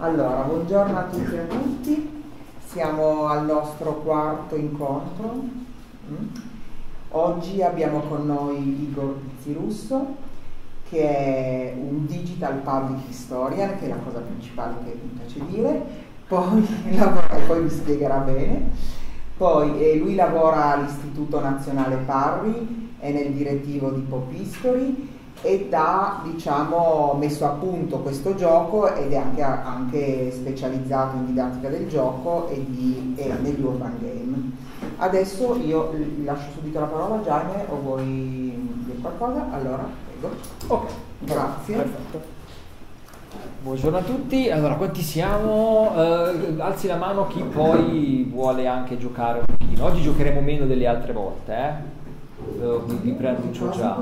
Allora, buongiorno a tutti e a tutti, siamo al nostro quarto incontro. Mm. Oggi abbiamo con noi Igor Pizzirusso, che è un digital public historian, che è la cosa principale che mi piace dire, poi, lavora, poi vi spiegherà bene. Poi eh, lui lavora all'Istituto Nazionale Parri, è nel direttivo di Pop History ed ha diciamo, messo a punto questo gioco ed è anche, anche specializzato in didattica del gioco e, di, e negli urban game. Adesso io lascio subito la parola a Gianni o vuoi dire qualcosa? Allora, prego. Ok, grazie. Perfetto. Buongiorno a tutti, allora quanti siamo? Uh, alzi la mano chi poi vuole anche giocare un pochino. Oggi giocheremo meno delle altre volte, eh? Uh, vi, preannuncio già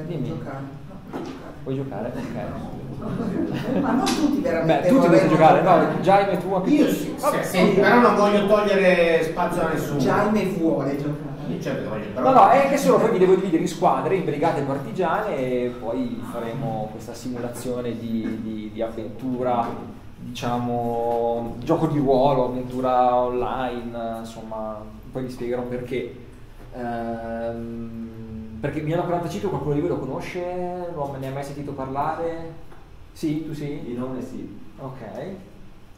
approfitterei Dimmi. giocare. Vuoi giocare? Ok. Ma non tutti veramente. Beh, tutti volete giocare, no, Jaime tu anche Io sì, sì, sì, però non voglio togliere spazio a nessuno. Jaime vuole giocare. Certo, no, no, è che solo poi mi devo dividere in squadre, in brigate partigiane e poi faremo questa simulazione di, di, di avventura, diciamo, gioco di ruolo, avventura online, insomma, poi vi spiegherò perché. Ehm, perché Milano 45 qualcuno di voi lo conosce? Lo, ne ha mai sentito parlare? Sì, tu sì? Di nome sì. Ok.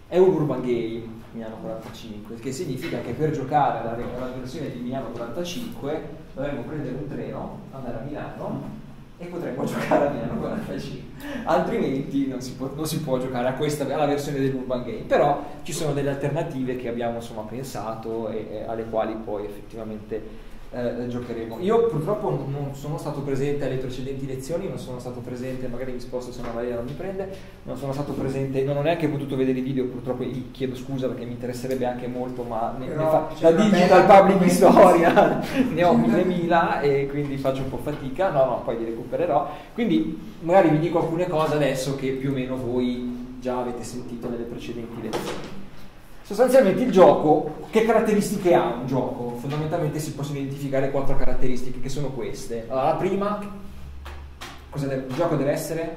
È un urban game Milano 45, che significa che per giocare alla, alla versione di Milano 45 dovremmo prendere un treno, andare a Milano e potremmo giocare a Milano 45. Altrimenti non si può, non si può giocare a questa, alla versione dell'urban game. Però ci sono delle alternative che abbiamo insomma, pensato e, e alle quali poi effettivamente eh, giocheremo. Io purtroppo non sono stato presente alle precedenti lezioni, non sono stato presente, magari mi sposto se una Maria non mi prende, non sono stato presente, non ho neanche potuto vedere i video, purtroppo gli chiedo scusa perché mi interesserebbe anche molto, ma ne, ne fa, la digital public storia ne ho mille mila e quindi faccio un po' fatica, no no, poi li recupererò. Quindi magari vi dico alcune cose adesso che più o meno voi già avete sentito nelle precedenti lezioni. Sostanzialmente il gioco, che caratteristiche ha un gioco? Fondamentalmente si possono identificare quattro caratteristiche che sono queste. Allora, la prima, deve, il gioco deve essere?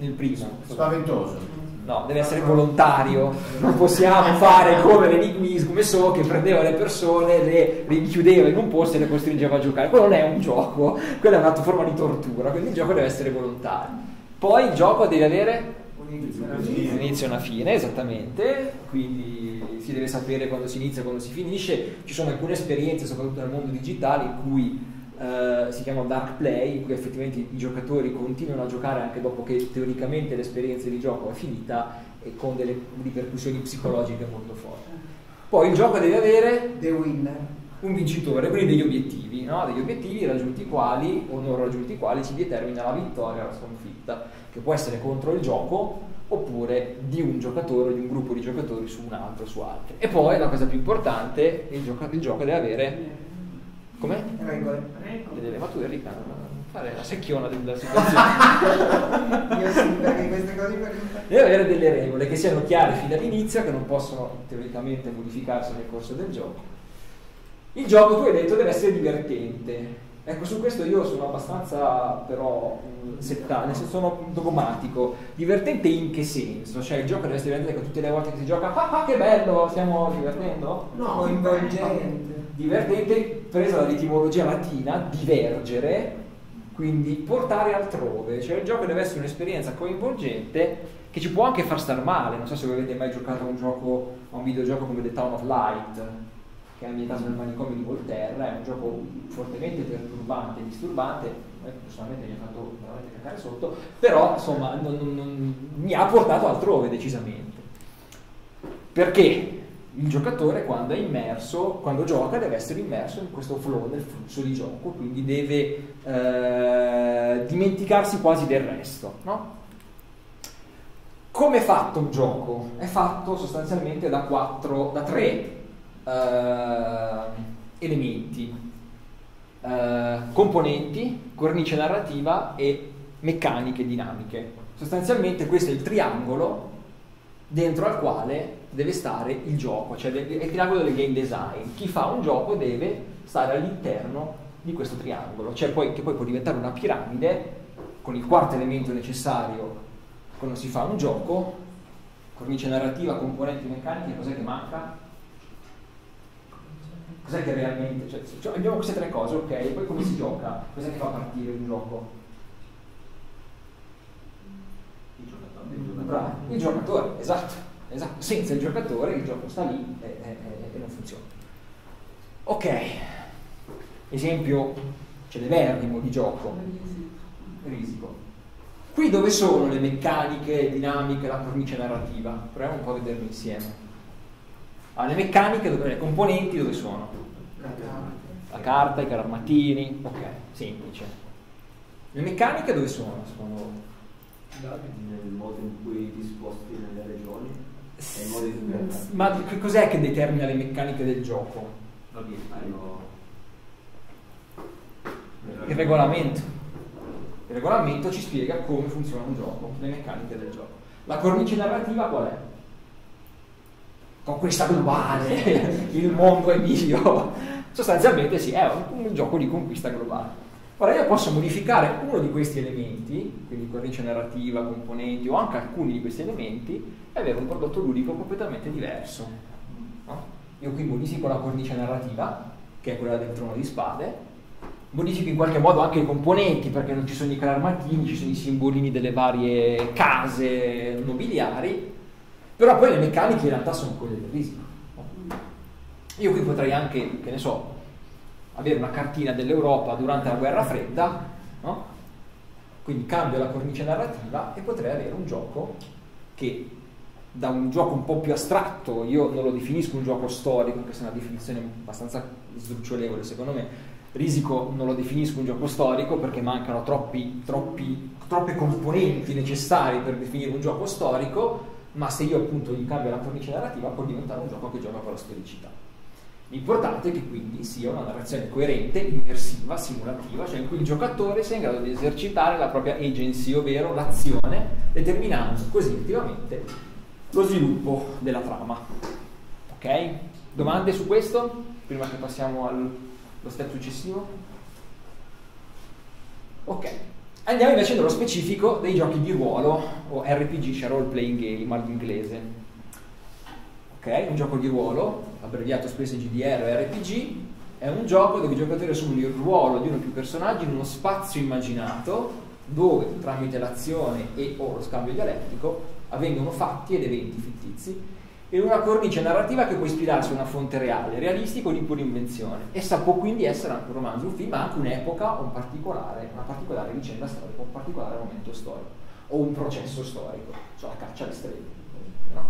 Il primo. Spaventoso. No, deve essere volontario, non possiamo fare come l'enigmismo, come so, che prendeva le persone, le rinchiudeva in un posto e le costringeva a giocare. Quello non è un gioco, quella è un'altra forma di tortura, quindi il gioco deve essere volontario. Poi il gioco deve avere inizio e una fine, esattamente, quindi si deve sapere quando si inizia e quando si finisce. Ci sono alcune esperienze, soprattutto nel mondo digitale, in cui eh, si chiama dark play, in cui effettivamente i giocatori continuano a giocare anche dopo che teoricamente l'esperienza di gioco è finita e con delle ripercussioni psicologiche molto forti. Poi il gioco deve avere The winner. un vincitore, quindi degli obiettivi, no? degli obiettivi raggiunti quali o non raggiunti quali si determina la vittoria o la sconfitta che può essere contro il gioco oppure di un giocatore o di un gruppo di giocatori su un altro su altri. E poi la cosa più importante, il gioco, il gioco deve avere come? Regole. Deve, ma tu Enrica fare la secchiona della situazione. Io sì, perché queste cose per Deve avere delle regole che siano chiare fin dall'inizio, che non possono teoricamente modificarsi nel corso del gioco. Il gioco, tu hai detto, deve essere divertente Ecco, su questo io sono abbastanza però settato, nel senso sono dogmatico. Divertente in che senso? Cioè il gioco deve essere divertente che tutte le volte che si gioca, ah, ah che bello, stiamo divertendo? No, coinvolgente. Divertente, presa dall'etimologia latina, divergere, quindi portare altrove. Cioè il gioco deve essere un'esperienza coinvolgente che ci può anche far star male. Non so se voi avete mai giocato a un gioco, a un videogioco come The Town of Light che è ambientato nel manicomio di Volterra, è un gioco fortemente perturbante e disturbante, me personalmente mi ha fatto veramente cacare sotto, però insomma non, non, mi ha portato altrove decisamente. Perché il giocatore quando è immerso, quando gioca deve essere immerso in questo flow, nel flusso di gioco, quindi deve eh, dimenticarsi quasi del resto. No? Come è fatto un gioco? È fatto sostanzialmente da, quattro, da tre eh, elementi, eh, componenti, cornice narrativa e meccaniche dinamiche. Sostanzialmente questo è il triangolo dentro al quale deve stare il gioco, cioè è il triangolo del game design. Chi fa un gioco deve stare all'interno di questo triangolo, cioè poi, che poi può diventare una piramide con il quarto elemento necessario quando si fa un gioco, cornice narrativa, componenti meccaniche, cos'è che manca? Cos'è che realmente... Cioè, cioè, abbiamo queste tre cose, ok, poi come si gioca? Cos'è che fa partire un gioco? Il giocatore. Il giocatore. Bravo, il giocatore, esatto, esatto. Senza il giocatore il gioco sta lì e, e- e non funziona. Ok, esempio celeberrimo di gioco, risico. Qui dove sono le meccaniche, le dinamiche, la cornice narrativa? Proviamo un po' a vederle insieme. Ah, le meccaniche, dove, le componenti dove sono? La carta, i carmatini, ok, semplice. Le meccaniche dove sono, secondo voi? Nel modo in cui disposti nelle regioni. Ma che cos'è che determina le meccaniche del gioco? Il regolamento. Il regolamento ci spiega come funziona un gioco, le meccaniche del gioco. La cornice narrativa qual è? Conquista globale, il mondo è mio. Sostanzialmente sì, è un, un gioco di conquista globale. Ora io posso modificare uno di questi elementi, quindi cornice narrativa, componenti o anche alcuni di questi elementi e avere un prodotto ludico completamente diverso. no? Io qui modifico la cornice narrativa, che è quella del trono di spade, modifico in qualche modo anche i componenti perché non ci sono i cararmatini, ci sono i simbolini delle varie case nobiliari, però poi le meccaniche in realtà sono quelle del risico. Io qui potrei anche, che ne so, avere una cartina dell'Europa durante la guerra fredda, no? quindi cambio la cornice narrativa e potrei avere un gioco che da un gioco un po' più astratto, io non lo definisco un gioco storico, anche se è una definizione abbastanza sdrucciolevole secondo me, Risico non lo definisco un gioco storico perché mancano troppi, troppi, troppe componenti necessarie per definire un gioco storico, ma se io appunto gli cambio la cornice narrativa può diventare un gioco che gioca con la storicità. L'importante è che quindi sia una narrazione coerente, immersiva, simulativa, cioè in cui il giocatore sia in grado di esercitare la propria agency, ovvero l'azione, determinando così attivamente lo sviluppo della trama. Ok? Domande su questo? Prima che passiamo al lo step successivo? Ok, andiamo invece nello specifico dei giochi di ruolo o RPG, cioè role playing game all'inglese. Ok, un gioco di ruolo, abbreviato spesso GDR o RPG, è un gioco dove i giocatori assumono il ruolo di uno o più personaggi in uno spazio immaginato dove tramite l'azione e o lo scambio dialettico avvengono fatti ed eventi fittizi e una cornice narrativa che può ispirarsi a una fonte reale, realistica o di pura invenzione. Essa può quindi essere anche un romanzo, un film, ma anche un'epoca o un particolare, una particolare vicenda storica, un particolare momento storico o un processo storico, cioè la caccia alle streghe. No?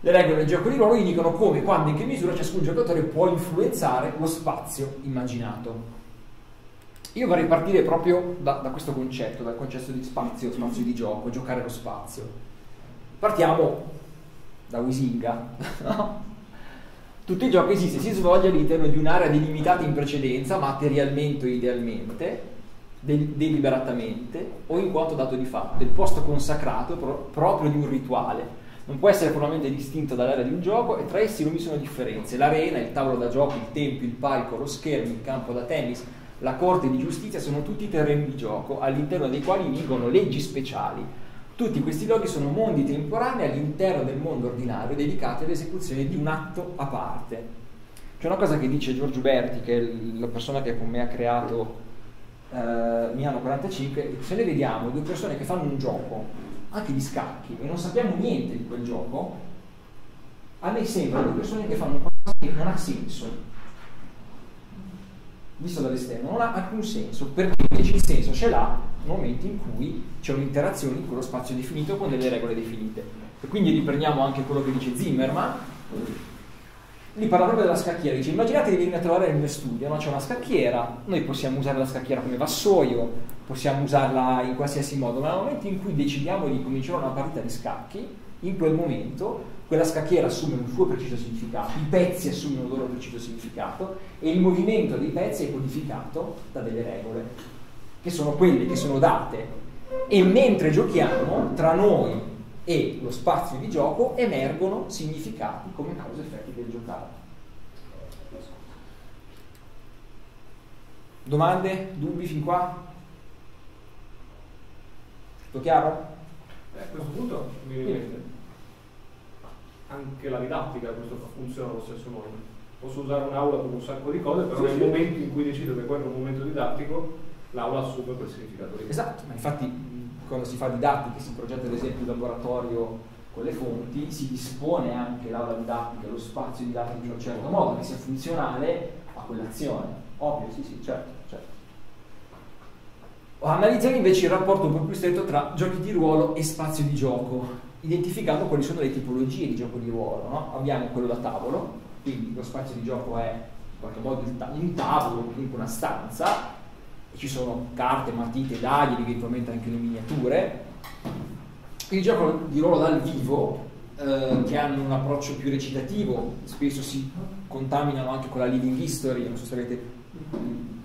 Le regole del gioco di ruolo indicano come, quando e in che misura ciascun giocatore può influenzare lo spazio immaginato. Io vorrei partire proprio da, da questo concetto, dal concetto di spazio, spazio di gioco, giocare lo spazio. Partiamo da Wisinga, no? Tutti i giochi esiste, si svolge all'interno di un'area delimitata in precedenza, materialmente o idealmente, del- deliberatamente o in quanto dato di fatto, del posto consacrato pro- proprio di un rituale. Non può essere formalmente distinto dall'area di un gioco e tra essi non vi sono differenze. L'arena, il tavolo da gioco, il tempio, il palco, lo schermo, il campo da tennis, la corte di giustizia sono tutti terreni di gioco all'interno dei quali vigono leggi speciali, tutti questi luoghi sono mondi temporanei all'interno del mondo ordinario dedicati all'esecuzione di un atto a parte. C'è una cosa che dice Giorgio Berti, che è la persona che con me ha creato eh, Milano 45, se ne vediamo due persone che fanno un gioco, anche di scacchi, e non sappiamo niente di quel gioco, a me sembrano due persone che fanno qualcosa che non ha senso. Visto dall'esterno, non ha alcun senso, perché invece il senso ce l'ha nel momento in cui c'è un'interazione in quello spazio definito con delle regole definite. E quindi riprendiamo anche quello che dice Zimmerman, lì parla proprio della scacchiera, dice immaginate di venire a trovare nel mio studio, no? c'è una scacchiera, noi possiamo usare la scacchiera come vassoio, possiamo usarla in qualsiasi modo, ma nel momento in cui decidiamo di cominciare una partita di scacchi, in quel momento quella scacchiera assume un suo preciso significato, i pezzi assumono un loro preciso significato e il movimento dei pezzi è codificato da delle regole, che sono quelle che sono date. E mentre giochiamo, tra noi e lo spazio di gioco emergono significati come causa e effetti del giocare. Domande? Dubbi fin qua? Tutto chiaro? Eh, a questo punto mi viene anche la didattica funziona allo stesso modo. Posso usare un'aula per un sacco di cose, però Sì, nel sì. momento in cui decido che quello è un momento didattico, l'aula assume quel significato lì. Esatto, ma infatti quando si fa didattica, si progetta ad esempio il laboratorio con le fonti, si dispone anche l'aula didattica, lo spazio didattico in un certo modo che sia funzionale a quell'azione. Ovvio, sì, sì, certo, certo. Analizziamo invece il rapporto un po' più stretto tra giochi di ruolo e spazio di gioco, identificando quali sono le tipologie di gioco di ruolo. no? Abbiamo quello da tavolo, quindi lo spazio di gioco è in qualche modo un tavolo, comunque una stanza, ci sono carte, matite, dadi, eventualmente anche le miniature. Il gioco di ruolo dal vivo, eh, che hanno un approccio più recitativo, spesso si contaminano anche con la living history, non so se avete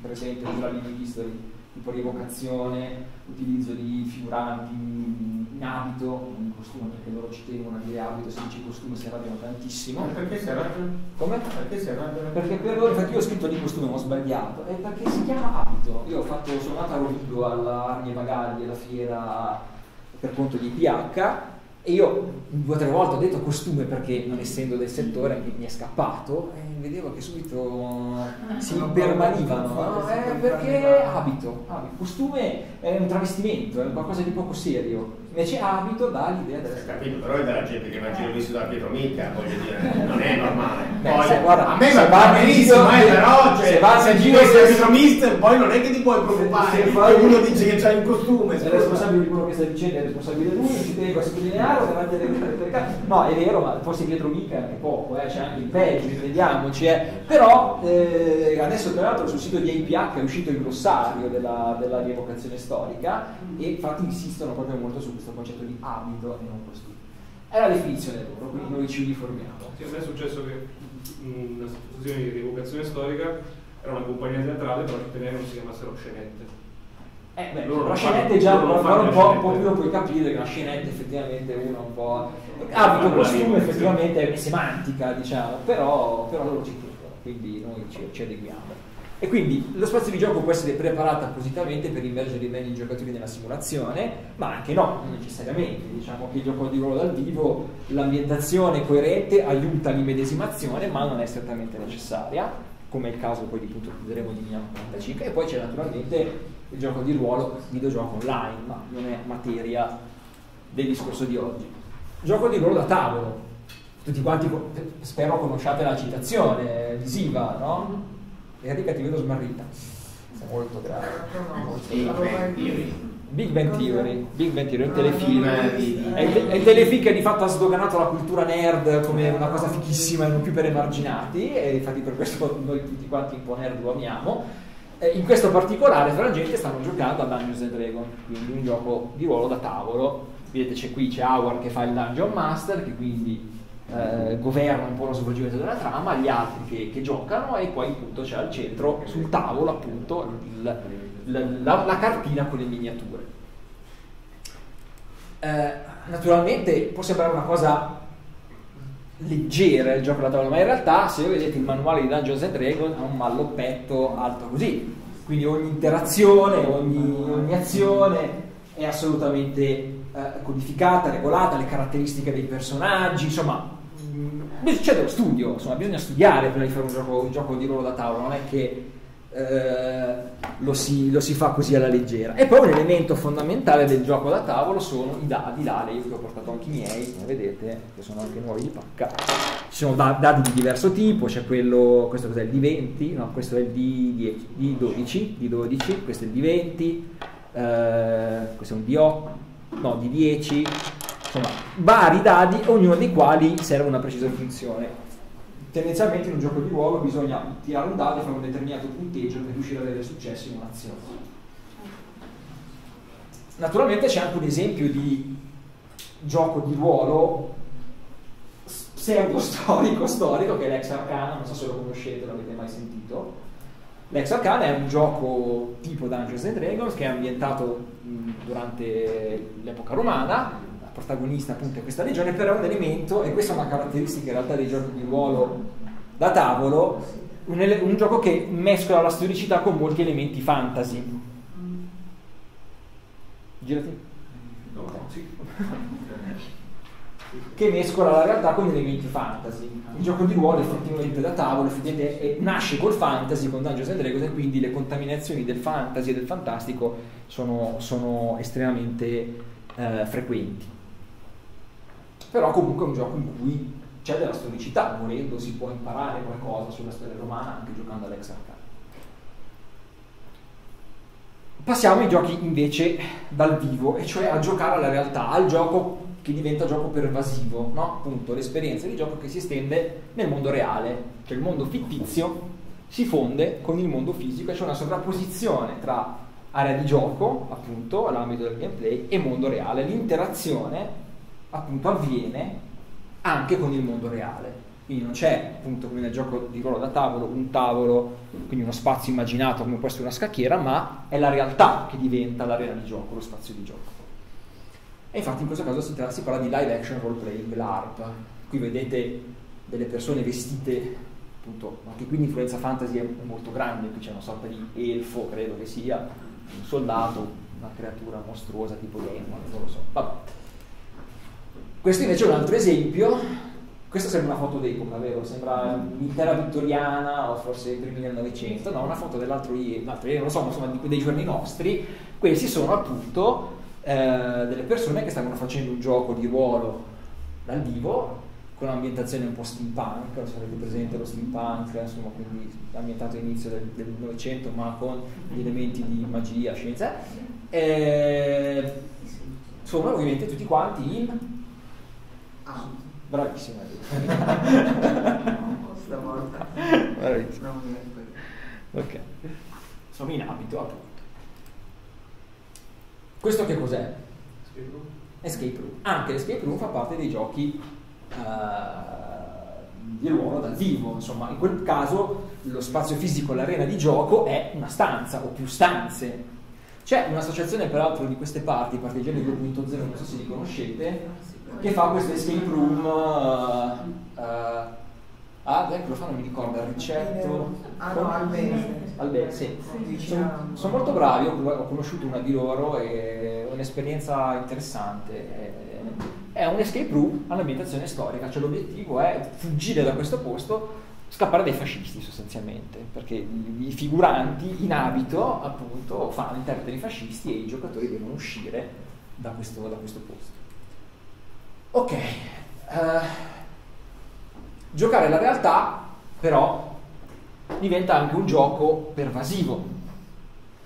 presente la living history, tipo rievocazione, utilizzo di figuranti in abito, in costume, perché loro ci tengono a dire abito, se dici costume si arrabbiano tantissimo. Perché si arrabbiano? Come? Perché si arrabbiano? Perché per loro, infatti io ho scritto di costume, ma ho sbagliato, è perché si chiama abito. Io ho fatto, sono andato a Rovigo alla Arnie Bagagli, alla fiera per conto di PH, e io due o tre volte ho detto costume perché non essendo del settore mi, mi è scappato e vedevo che subito si impermanivano. no? Eh, perché abito, abito. Costume è un travestimento, è qualcosa di poco serio. Invece abito dà l'idea della capito, però è della gente che va in giro visto da Pietro Mica, voglio dire, non è normale. Beh, Poi, se- guarda, a me se va benissimo, eh, però cioè, se vai se giro- da Pietro Mister, poi non è che ti puoi preoccupare se fai- uno dice che c'hai un costume. è scusa. responsabile di quello che sta dicendo, è responsabile lui, ci tengo a sottolinearlo davanti alle telecamere. No, è vero, ma forse Pietro Mica è anche poco, eh, c'è anche il peggio, intendiamoci. eh. Però eh, adesso tra l'altro sul sito di APH è uscito il glossario della, della rievocazione storica e infatti insistono proprio molto su questo concetto di abito e non costume. È la definizione loro, quindi noi ci uniformiamo. Sì, a me è successo che in una situazione di rievocazione storica era una compagnia teatrale, però ci tenevano che si chiamassero scenette. Eh, beh, Loro la non fanno- già loro non fanno un po', un scenette. po' più lo puoi capire che la scenetta effettivamente uno un po'... Abito la costume effettivamente è semantica, diciamo, però, però loro ci tengono, quindi noi ci, ci adeguiamo. E quindi lo spazio di gioco può essere preparato appositamente per immergere meglio i giocatori nella simulazione, ma anche no, non necessariamente. Diciamo che il gioco di ruolo dal vivo, l'ambientazione coerente aiuta l'immedesimazione, ma non è strettamente necessaria, come è il caso poi di appunto che vedremo di Milano 45. E poi c'è naturalmente il gioco di ruolo, videogioco online, ma non è materia del discorso di oggi. Gioco di ruolo da tavolo. Tutti quanti, spero conosciate la citazione visiva, no? Enrica ti vedo smarrita. Molto grave. Big Bang Theory. Big Bang Theory, Big Bang Theory è un Ah, telefilm. È il, è il telefilm che di fatto ha sdoganato la cultura nerd come una cosa fichissima e non più per emarginati, e infatti per questo noi tutti quanti un po' nerd lo amiamo. In questo particolare frangente stanno giocando a Dungeons and Dragons, quindi un gioco di ruolo da tavolo. Vedete c'è qui c'è Howard che fa il Dungeon Master, che quindi eh, governa un po' lo svolgimento della trama, gli altri che, che giocano e poi appunto c'è al centro, sul tavolo appunto, il- la, la cartina con le miniature. Eh, naturalmente può sembrare una cosa leggera il gioco da tavola, ma in realtà se vedete il manuale di Dungeons and Dragons ha un malloppetto alto così, quindi ogni interazione, ogni, ogni azione è assolutamente eh, codificata, regolata, le caratteristiche dei personaggi, insomma mh, c'è dello studio, insomma bisogna studiare prima di fare un gioco, un gioco di ruolo da tavola, non è che eh, lo, si, lo si fa così alla leggera. E poi un elemento fondamentale del gioco da tavolo sono i dadi, là, io che ho portato anche i miei, come vedete, che sono anche nuovi di pacca. Ci sono da- dadi di diverso tipo, c'è quello, questo cos'è il D20, no, questo è il D10, D12, D12, questo è il D20, eh, questo è un D8, no, D10, insomma, vari dadi, ognuno dei quali serve una precisa funzione tendenzialmente in un gioco di ruolo bisogna tirare un dado e fare un determinato punteggio per riuscire ad avere successo in un'azione. Naturalmente c'è anche un esempio di gioco di ruolo pseudo storico storico che è l'ex Arcana, non so se lo conoscete, l'avete mai sentito. L'ex Arcana è un gioco tipo Dungeons and Dragons che è ambientato mh, durante l'epoca romana, protagonista appunto è questa legione, però è un elemento, e questa è una caratteristica in realtà dei giochi di ruolo da tavolo, un, ele- un gioco che mescola la storicità con molti elementi fantasy. Girati. sì. che mescola la realtà con elementi fantasy. Il gioco di ruolo effettivamente da tavolo effettivamente è- nasce col fantasy, con Dungeons and Dragons e quindi le contaminazioni del fantasy e del fantastico sono, sono estremamente eh, frequenti. Però comunque è un gioco in cui c'è della storicità, volendo si può imparare qualcosa sulla storia romana anche giocando all'ex arcade. Passiamo ai giochi invece dal vivo, e cioè a giocare alla realtà, al gioco che diventa gioco pervasivo, no? appunto l'esperienza di gioco che si estende nel mondo reale, cioè il mondo fittizio si fonde con il mondo fisico e c'è una sovrapposizione tra area di gioco, appunto, all'ambito del gameplay, e mondo reale. L'interazione, appunto, avviene anche con il mondo reale. Quindi non c'è, appunto, come nel gioco di ruolo da tavolo, un tavolo, quindi uno spazio immaginato come può essere una scacchiera, ma è la realtà che diventa l'arena di gioco, lo spazio di gioco. E infatti in questo caso si, si parla di live action role playing, l'ARP. Qui vedete delle persone vestite, appunto, anche qui l'influenza fantasy è molto grande, qui c'è una sorta di elfo, credo che sia, un soldato, una creatura mostruosa tipo Demon, non lo so. Vabbè. Questo invece è un altro esempio. Questa sembra una foto d'epoca, vero? Sembra l'Inghilterra vittoriana o forse i primi del Novecento, no? Una foto dell'altro ieri, non lo so, insomma, dei giorni nostri. Questi sono appunto eh, delle persone che stavano facendo un gioco di ruolo dal vivo con un'ambientazione un po' steampunk, non so presente lo steampunk, insomma, quindi ambientato all'inizio del del Novecento ma con gli elementi di magia, scienza. Eh, sono ovviamente tutti quanti in Ah, Bravissima. stavolta Bravissima. Ok. Sono in abito, appunto. Questo che cos'è? Escape room. Anche l'escape room fa parte dei giochi eh, di ruolo dal vivo, insomma, in quel caso lo spazio fisico, l'arena di gioco è una stanza o più stanze. C'è un'associazione peraltro di queste parti, Partigiani 2.0, non so se li conoscete, che fa questo escape room eh, eh, ah, ecco lo fa, non mi ricordo, il ricetto. Ah no, almeno. Albe- sì. Sono, a- sono molto bravi, ho, conosciuto una di loro e è un'esperienza interessante. È- un escape room all'ambientazione storica, cioè l'obiettivo è fuggire da questo posto, scappare dai fascisti sostanzialmente, perché i i figuranti in abito appunto fanno l'interprete dei fascisti e i giocatori devono uscire da questo, da questo posto. Ok, eh, giocare la realtà però diventa anche un gioco pervasivo,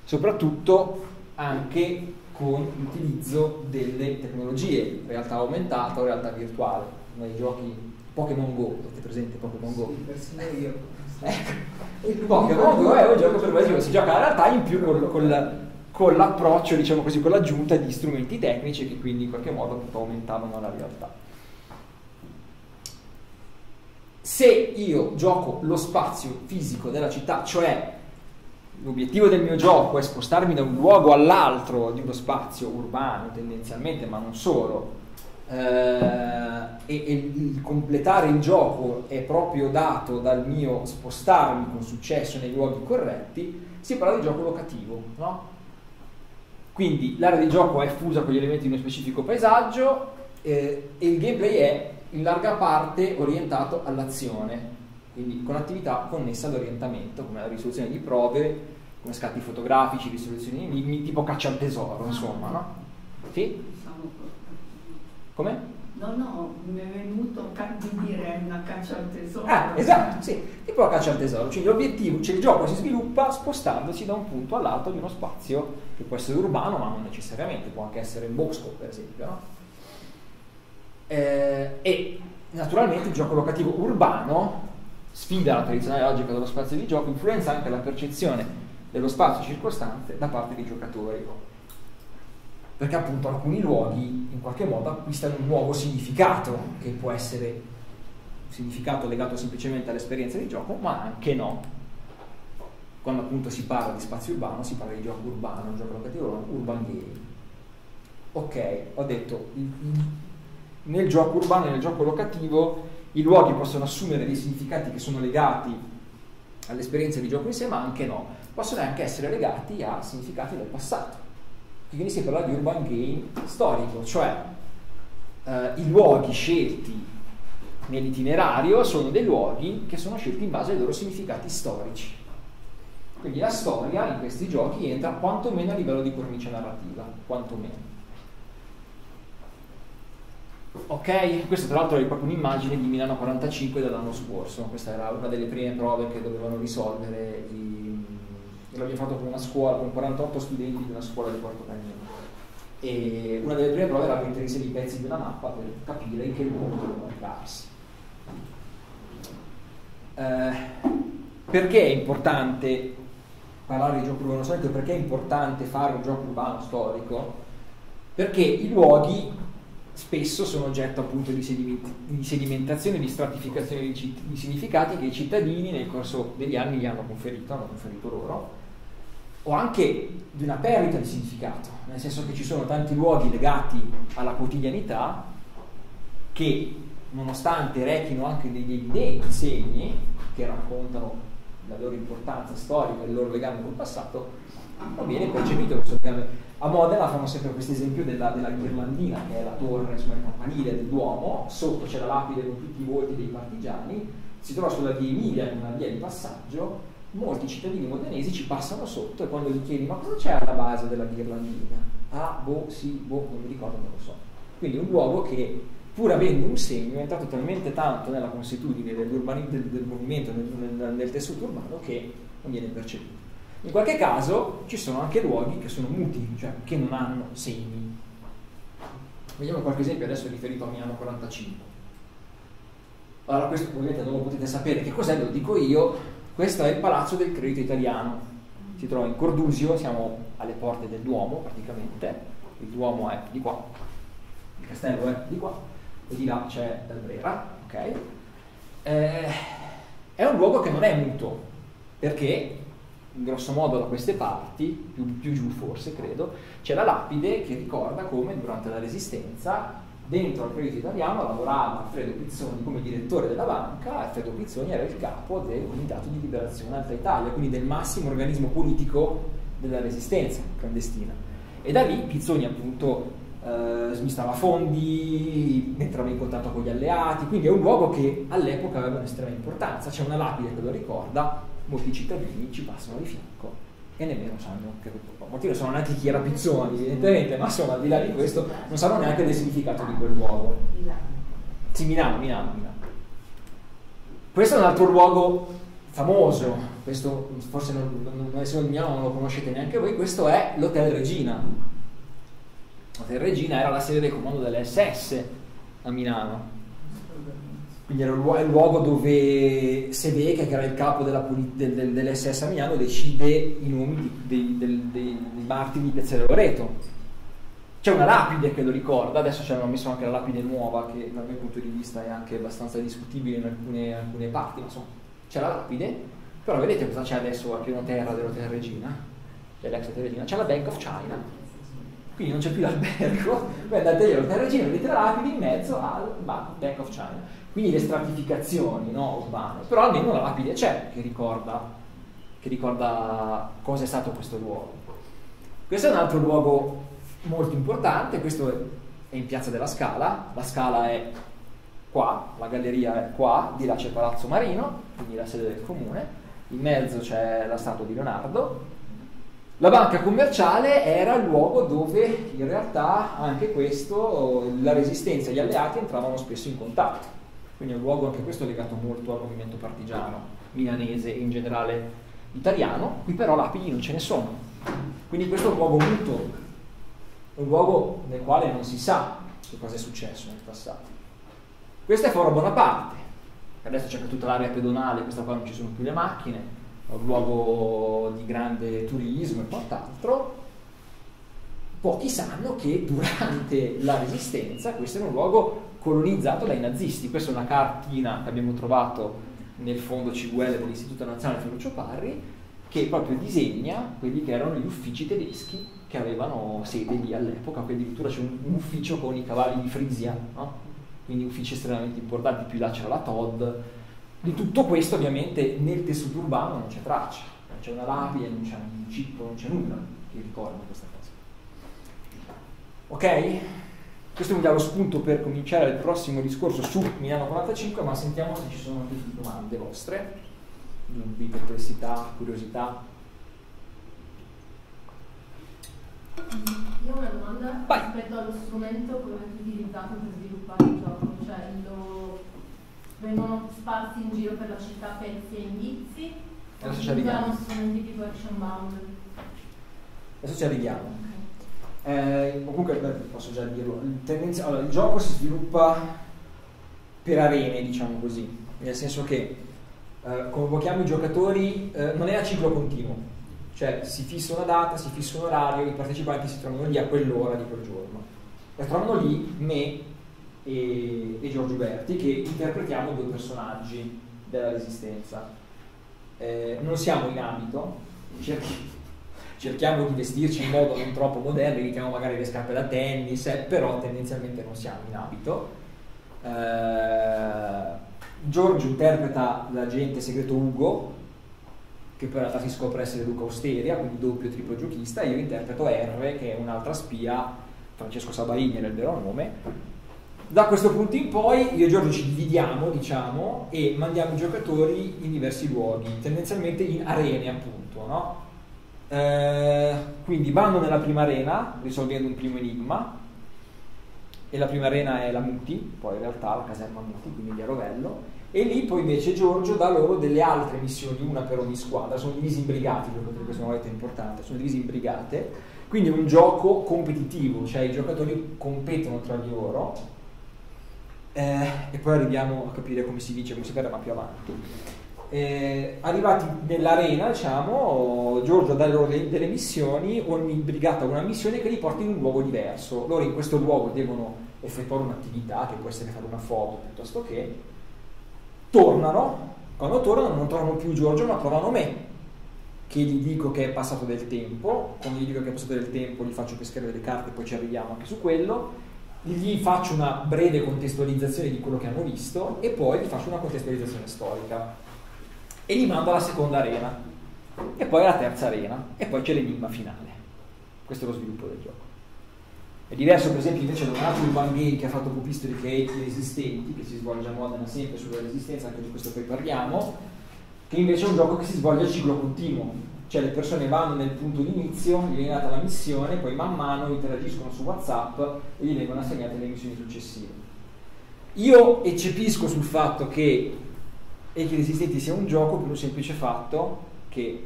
soprattutto anche con l'utilizzo delle tecnologie, realtà aumentata o realtà virtuale, nei giochi Pokémon Go, avete presente Pokémon Go? Sì, persino io. Ecco, il Pokémon Go è un gioco pervasivo, si gioca la realtà in più con, con- con l'approccio, diciamo così, con l'aggiunta di strumenti tecnici che quindi in qualche modo aumentavano la realtà. Se io gioco lo spazio fisico della città, cioè l'obiettivo del mio gioco è spostarmi da un luogo all'altro di uno spazio urbano tendenzialmente, ma non solo, eh, e, e il completare il gioco è proprio dato dal mio spostarmi con successo nei luoghi corretti, si parla di gioco locativo, no? Quindi l'area di gioco è fusa con gli elementi di uno specifico paesaggio eh, e il gameplay è in larga parte orientato all'azione, quindi con attività connesse all'orientamento, come la risoluzione di prove, come scatti fotografici, risoluzioni di enigmi, tipo caccia al tesoro, insomma, no? Sì? Come? No, no, mi è venuto di dire una caccia al tesoro. Ah, esatto, sì, tipo la caccia al tesoro, cioè l'obiettivo, cioè il gioco si sviluppa spostandosi da un punto all'altro di uno spazio che può essere urbano, ma non necessariamente, può anche essere un bosco, per esempio, no? Eh, e naturalmente il gioco locativo urbano sfida la tradizionale logica dello spazio di gioco, influenza anche la percezione dello spazio circostante da parte dei giocatori. Perché appunto alcuni luoghi in qualche modo acquistano un nuovo significato, che può essere un significato legato semplicemente all'esperienza di gioco, ma anche no. Quando appunto si parla di spazio urbano, si parla di gioco urbano, un gioco locativo, urban game. Ok, ho detto, nel gioco urbano e nel gioco locativo i luoghi possono assumere dei significati che sono legati all'esperienza di gioco in sé, ma anche no. Possono anche essere legati a significati del passato, quindi si parla di urban gain storico, cioè eh, i luoghi scelti nell'itinerario sono dei luoghi che sono scelti in base ai loro significati storici. Quindi la storia in questi giochi entra quantomeno a livello di cornice narrativa, quantomeno. Ok, questa tra l'altro è proprio un'immagine di Milano 45 dell'anno scorso, questa era una delle prime prove che dovevano risolvere, i... l'abbiamo fatto con una scuola, con 48 studenti di una scuola di Porto Cagnino. E una delle prime prove era mettere insieme i pezzi di una mappa per capire in che luogo dovevano recarsi. Eh, perché è importante parlare di gioco urbano storico? Perché è importante fare un gioco urbano storico? Perché i luoghi spesso sono oggetto appunto di, sediment- di sedimentazione, di stratificazione di, ci- di, significati che i cittadini nel corso degli anni gli hanno conferito, hanno conferito loro, o anche di una perdita di significato, nel senso che ci sono tanti luoghi legati alla quotidianità che nonostante rechino anche degli evidenti segni che raccontano la loro importanza storica, il loro legame col passato, non viene percepito questo legame. A Modena fanno sempre questo esempio della, della, ghirlandina, che è la torre, insomma, il campanile del Duomo, sotto c'è la lapide con tutti i volti dei partigiani, si trova sulla via Emilia, in una via di passaggio, molti cittadini modenesi ci passano sotto e quando gli chiedi ma cosa c'è alla base della ghirlandina? Ah, boh, sì, boh, non mi ricordo, non lo so. Quindi un luogo che pur avendo un segno è entrato talmente tanto nella consuetudine del, del, movimento, nel, nel, nel tessuto urbano che non viene percepito. In qualche caso ci sono anche luoghi che sono muti, cioè che non hanno segni. Vediamo qualche esempio adesso riferito a Milano 45. Allora, questo ovviamente non lo potete sapere che cos'è, lo dico io. Questo è il Palazzo del Credito Italiano. Si trova in Cordusio, siamo alle porte del Duomo praticamente. Il Duomo è di qua, il castello è di qua, e di là c'è Brera, ok? Eh, è un luogo che non è muto, perché grosso modo da queste parti, più, più, giù forse credo, c'è la lapide che ricorda come durante la Resistenza dentro al credito italiano lavorava Alfredo Pizzoni come direttore della banca, Alfredo Pizzoni era il capo del Comitato di Liberazione Alta Italia, quindi del massimo organismo politico della Resistenza clandestina. E da lì Pizzoni appunto eh, smistava fondi, entrava in contatto con gli alleati, quindi è un luogo che all'epoca aveva un'estrema importanza, c'è una lapide che lo ricorda molti cittadini ci passano di fianco e nemmeno sanno che molti non sanno neanche chi era Pizzoni evidentemente ma insomma al di là di questo non sanno neanche del significato di quel luogo. Sì Milano, Milano, Milano. Questo è un altro luogo famoso. Questo forse non, non, non essendo di non lo conoscete neanche voi. Questo è l'Hotel Regina. l'Hotel Regina era la sede del comando dell'SS a Milano quindi era il luogo dove Sedeca, che era il capo della, del, del, dell'SS a Milano, decide i nomi dei, dei, dei, dei martiri di Piazzale Loreto. C'è una lapide che lo ricorda, adesso ci hanno messo anche la lapide nuova, che dal mio punto di vista è anche abbastanza discutibile in alcune, alcune parti, ma insomma, c'è la lapide, però vedete cosa c'è adesso al piano terra dell'Hotel Regina, dell'ex Hotel Regina, c'è la Bank of China, quindi non c'è più l'albergo, voi andate all'Hotel Regina, vedete la lapide in mezzo al Bank of China quindi le stratificazioni no, urbane, però almeno la lapide c'è che ricorda, che ricorda cosa è stato questo luogo. Questo è un altro luogo molto importante, questo è in Piazza della Scala, la Scala è qua, la galleria è qua, di là c'è Palazzo Marino, quindi la sede del comune, in mezzo c'è la statua di Leonardo. La banca commerciale era il luogo dove in realtà anche questo, la resistenza e gli alleati entravano spesso in contatto quindi è un luogo anche questo legato molto al movimento partigiano milanese e in generale italiano, qui però lapidi non ce ne sono. Quindi questo è un luogo muto, un luogo nel quale non si sa che cosa è successo nel passato. Questo è Foro Bonaparte, adesso c'è tutta l'area pedonale, questa qua non ci sono più le macchine, è un luogo di grande turismo e quant'altro. Pochi sanno che durante la resistenza questo era un luogo colonizzato dai nazisti. Questa è una cartina che abbiamo trovato nel fondo CVL dell'Istituto Nazionale Ferruccio Parri che proprio disegna quelli che erano gli uffici tedeschi che avevano sede lì all'epoca, quindi addirittura c'è un, un ufficio con i cavalli di Frisia, no? quindi uffici estremamente importanti, più là c'era la Todd. Di tutto questo ovviamente nel tessuto urbano non c'è traccia, non c'è una lapide, non c'è un cippo, non c'è nulla che ricorda questa cosa. Ok? Questo mi dà lo spunto per cominciare il prossimo discorso su Milano 45, ma sentiamo se ci sono anche domande vostre, dubbi, perplessità, curiosità. Io ho una domanda Vai. rispetto allo strumento come è utilizzato per sviluppare il gioco, cioè lo- vengono sparsi in giro per la città pezzi e indizi, o si usano strumenti tipo Action Bound? Adesso ci arriviamo. Eh, comunque beh, posso già dirlo. Il, tendenzi- allora, il gioco si sviluppa per arene, diciamo così, nel senso che eh, convochiamo i giocatori, eh, non è a ciclo continuo, cioè si fissa una data, si fissa un orario, i partecipanti si trovano lì a quell'ora di quel giorno. E trovano lì me e, e Giorgio Berti che interpretiamo due personaggi della Resistenza. Eh, non siamo in abito, cerchi- cerchiamo di vestirci in modo non troppo moderno, evitiamo magari le scarpe da tennis, eh, però tendenzialmente non siamo in abito. Eh, Giorgio interpreta l'agente segreto Ugo, che poi in realtà si scopre essere Luca Osteria, quindi doppio triplo giochista, e io interpreto R, che è un'altra spia, Francesco Sabaini era il vero nome. Da questo punto in poi io e Giorgio ci dividiamo, diciamo, e mandiamo i giocatori in diversi luoghi, tendenzialmente in arene appunto, no? Eh, quindi vanno nella prima arena risolvendo un primo enigma. E la prima arena è la Muti, poi in realtà la caserma Muti, quindi di Arovello e lì poi invece Giorgio dà loro delle altre missioni, una per ogni squadra, sono divisi in brigate, questo è un momento importante, sono divisi in brigate, quindi è un gioco competitivo, cioè i giocatori competono tra di loro. Eh, e poi arriviamo a capire come si dice, come si parla ma più avanti. Eh, arrivati nell'arena, diciamo, Giorgio dà loro delle, delle missioni, ogni brigata ha una missione che li porta in un luogo diverso. Loro in questo luogo devono effettuare un'attività, che può essere fare una foto piuttosto che, tornano, quando tornano non trovano più Giorgio ma trovano me, che gli dico che è passato del tempo, quando gli dico che è passato del tempo gli faccio pescare delle carte, poi ci arriviamo anche su quello, gli faccio una breve contestualizzazione di quello che hanno visto e poi gli faccio una contestualizzazione storica e li mando alla seconda arena e poi alla terza arena e poi c'è l'enigma finale. Questo è lo sviluppo del gioco. È diverso per esempio invece da un altro game che ha fatto Pop History che è I Resistenti, che si svolge a Modena sempre sulla resistenza, anche di questo poi parliamo, che invece è un gioco che si svolge a ciclo continuo, cioè le persone vanno nel punto di inizio, gli viene data la missione, poi man mano interagiscono su WhatsApp e gli vengono assegnate le missioni successive. Io eccepisco sul fatto che e che resistenti sia un gioco per un semplice fatto che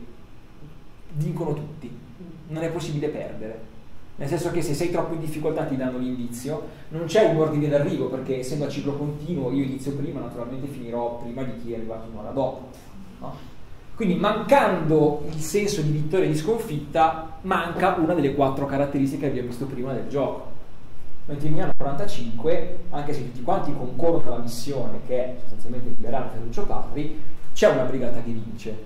vincono tutti, non è possibile perdere. Nel senso che se sei troppo in difficoltà ti danno l'indizio, non c'è un ordine d'arrivo perché essendo a ciclo continuo io inizio prima, naturalmente finirò prima di chi è arrivato un'ora dopo. No? Quindi mancando il senso di vittoria e di sconfitta, manca una delle quattro caratteristiche che abbiamo visto prima del gioco. Mentre in Milano 45, anche se tutti quanti concorrono alla missione, che è sostanzialmente liberare Ferruccio Parri, c'è una brigata che vince,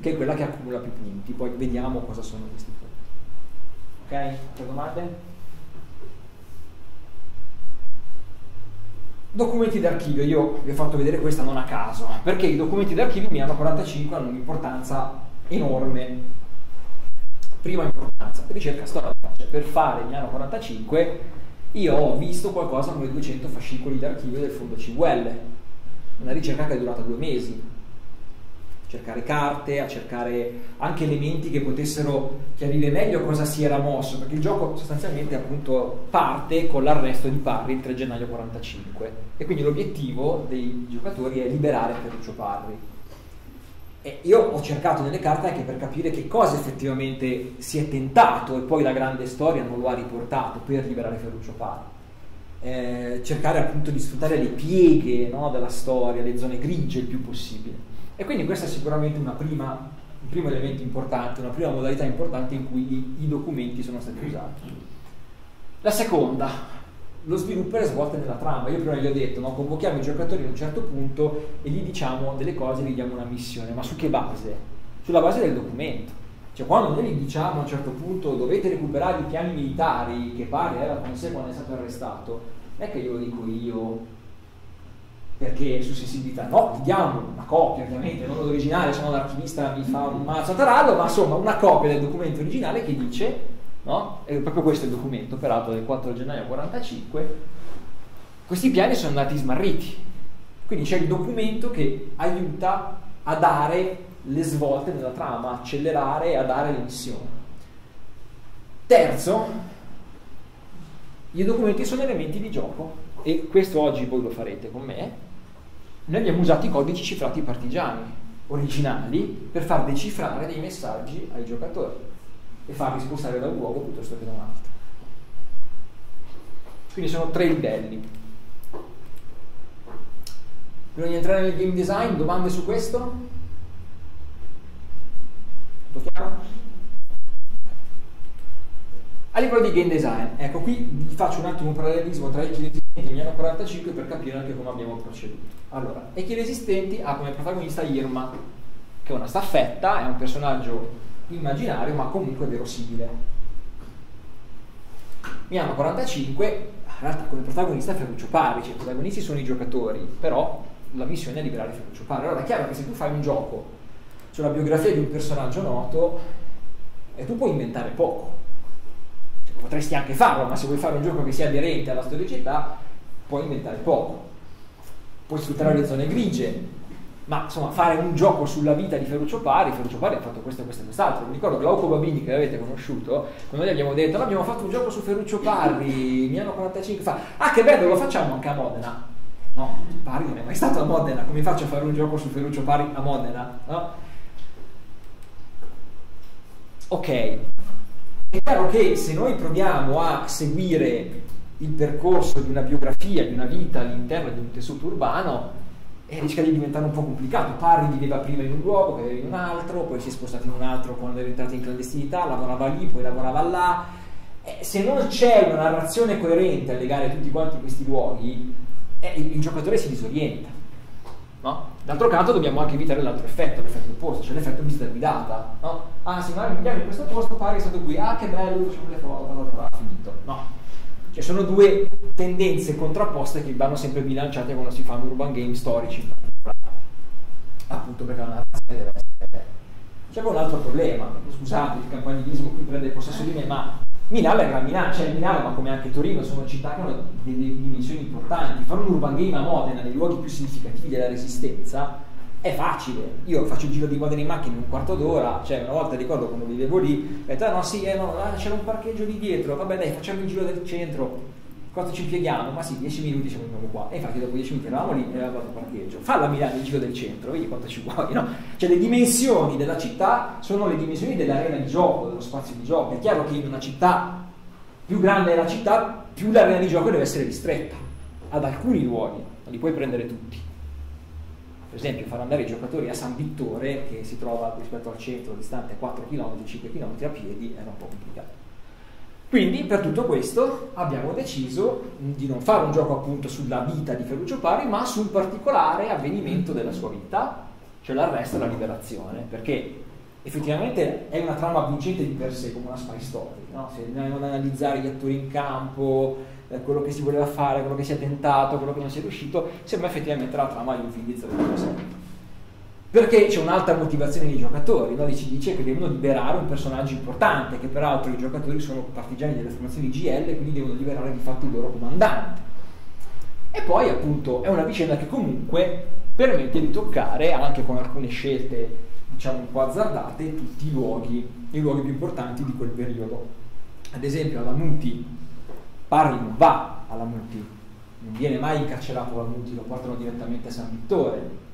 che è quella che accumula più punti. Poi vediamo cosa sono questi punti. Ok? Altre domande? Documenti d'archivio, io vi ho fatto vedere questa non a caso, perché i documenti d'archivio Milano 45 hanno un'importanza enorme. Prima importanza, ricerca storica, cioè per fare Milano 45 io ho visto qualcosa come 200 fascicoli d'archivio del fondo CVL, una ricerca che è durata due mesi, a cercare carte, a cercare anche elementi che potessero chiarire meglio cosa si era mosso, perché il gioco sostanzialmente appunto parte con l'arresto di Parri il 3 gennaio 45 e quindi l'obiettivo dei giocatori è liberare Ferruccio Parri. E io ho cercato nelle carte anche per capire che cosa effettivamente si è tentato e poi la grande storia non lo ha riportato per liberare Ferruccio Parri. Eh, cercare appunto di sfruttare le pieghe no, della storia, le zone grigie il più possibile. E quindi questo è sicuramente prima, un primo elemento importante, una prima modalità importante in cui i, i documenti sono stati usati. La seconda, lo sviluppo è svolto nella trama. Io prima gli ho detto, no? convochiamo i giocatori a un certo punto e gli diciamo delle cose, gli diamo una missione, ma su che base? Sulla base del documento. Cioè quando noi gli diciamo a un certo punto dovete recuperare i piani militari che pare era con sé quando è stato arrestato, non è che io lo dico io perché su sensibilità, no, gli diamo una copia ovviamente, non l'originale, se no l'archivista mi fa un mazzo a tarallo, ma insomma una copia del documento originale che dice no? È proprio questo il documento, peraltro del 4 gennaio 45. Questi piani sono andati smarriti, quindi c'è il documento che aiuta a dare le svolte della trama, accelerare e a dare le missioni. Terzo, i documenti sono elementi di gioco e questo oggi voi lo farete con me. Noi abbiamo usato i codici cifrati partigiani originali per far decifrare dei messaggi ai giocatori e farli spostare da un luogo piuttosto che da un altro. Quindi sono tre livelli. Di entrare nel game design, domande su questo? Tutto chiaro? A livello di game design, ecco qui vi faccio un attimo un parallelismo tra i key resistenti e Milano 45 per capire anche come abbiamo proceduto. Allora, i key resistenti ha come protagonista Irma, che è una staffetta, è un personaggio immaginario ma comunque verosimile. Milano 45, in realtà come protagonista è Ferruccio Pari, cioè i protagonisti sono i giocatori, però la missione è liberare Ferruccio Pari. Allora è chiaro che se tu fai un gioco sulla biografia di un personaggio noto, e tu puoi inventare poco potresti anche farlo, ma se vuoi fare un gioco che sia aderente alla storicità, puoi inventare poco. Puoi sfruttare le zone grigie, ma insomma fare un gioco sulla vita di Ferruccio Pari, Ferruccio Pari ha fatto questo, questo e quest'altro. Mi ricordo Glauco Babini che avete conosciuto, quando noi abbiamo detto, no, abbiamo fatto un gioco su Ferruccio Pari, mi hanno 45 fa, ah che bello, lo facciamo anche a Modena. No, Pari non è mai stato a Modena, come faccio a fare un gioco su Ferruccio Pari a Modena? No? Ok, è chiaro che se noi proviamo a seguire il percorso di una biografia, di una vita all'interno di un tessuto urbano, eh, rischia di diventare un po' complicato. Parri viveva prima in un luogo, poi in un altro, poi si è spostato in un altro quando è entrato in clandestinità, lavorava lì, poi lavorava là. Eh, se non c'è una narrazione coerente a legare tutti quanti questi luoghi, eh, il, il giocatore si disorienta. No? D'altro canto dobbiamo anche evitare l'altro effetto, l'effetto opposto, cioè l'effetto visita guidata. No? Ah sì, ma andiamo in questo posto, pare è stato qui, ah che bello, facciamo le foto, allora finito. No. Cioè sono due tendenze contrapposte che vanno sempre bilanciate quando si fanno urban game storici. Appunto perché la narrazione deve essere... C'è poi un altro problema, scusate, il campanilismo qui prende possesso di me, ma Milano è una Milano, cioè Milano, ma come anche Torino, sono città che hanno delle dimensioni importanti. Fare un urban game a Modena, nei luoghi più significativi della resistenza, è facile. Io faccio il giro di Modena in macchina in un quarto d'ora, cioè una volta ricordo quando vivevo lì, ho detto, ah no sì, eh, no, ah, c'era un parcheggio lì dietro, vabbè dai, facciamo il giro del centro, quanto ci impieghiamo? Ma sì, 10 minuti siamo di nuovo qua. E infatti dopo 10 minuti eravamo lì e fatto il parcheggio. Falla a Milano il giro del centro, vedi quanto ci vuoi, no? Cioè le dimensioni della città sono le dimensioni dell'arena di gioco, dello spazio di gioco. È chiaro che in una città più grande è la città, più l'arena di gioco deve essere ristretta ad alcuni luoghi, non li puoi prendere tutti. Per esempio far andare i giocatori a San Vittore, che si trova rispetto al centro distante 4 km, 5 km a piedi, era un po' complicato. Quindi per tutto questo abbiamo deciso di non fare un gioco appunto sulla vita di Ferruccio Pari, ma su un particolare avvenimento della sua vita, cioè l'arresto e la liberazione, perché effettivamente è una trama vincente di per sé come una spy story, no? se andiamo ad analizzare gli attori in campo, eh, quello che si voleva fare, quello che si è tentato, quello che non si è riuscito, sembra effettivamente la trama di un film di 007. Perché c'è un'altra motivazione dei giocatori, no? ci dice che devono liberare un personaggio importante, che peraltro i giocatori sono partigiani delle formazioni GL, quindi devono liberare di fatto il loro comandante. E poi appunto è una vicenda che comunque permette di toccare, anche con alcune scelte diciamo un po' azzardate, tutti i luoghi, i luoghi più importanti di quel periodo. Ad esempio alla Muti, Parli non va alla Muti, non viene mai incarcerato alla Muti, lo portano direttamente a San Vittore.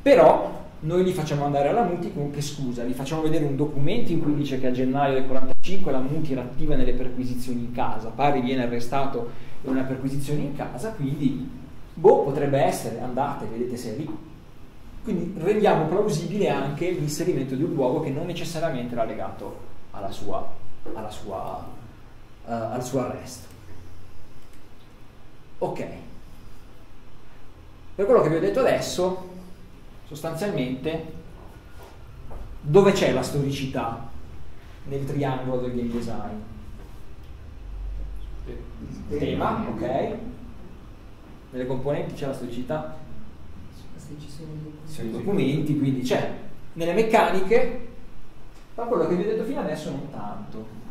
Però noi li facciamo andare alla Muti con che scusa? Gli facciamo vedere un documento in cui dice che a gennaio del 45 la Muti era attiva nelle perquisizioni in casa, Pari viene arrestato in una perquisizione in casa, quindi boh, potrebbe essere, andate, vedete se è lì. Quindi rendiamo plausibile anche l'inserimento di un luogo che non necessariamente era legato alla sua, alla sua, uh, al suo arresto. Ok. Per quello che vi ho detto adesso, sostanzialmente dove c'è la storicità nel triangolo del game design? Il tema, ok. Nelle componenti c'è la storicità? Sui documenti, quindi c'è. Nelle meccaniche, ma quello che vi ho detto fino adesso non tanto.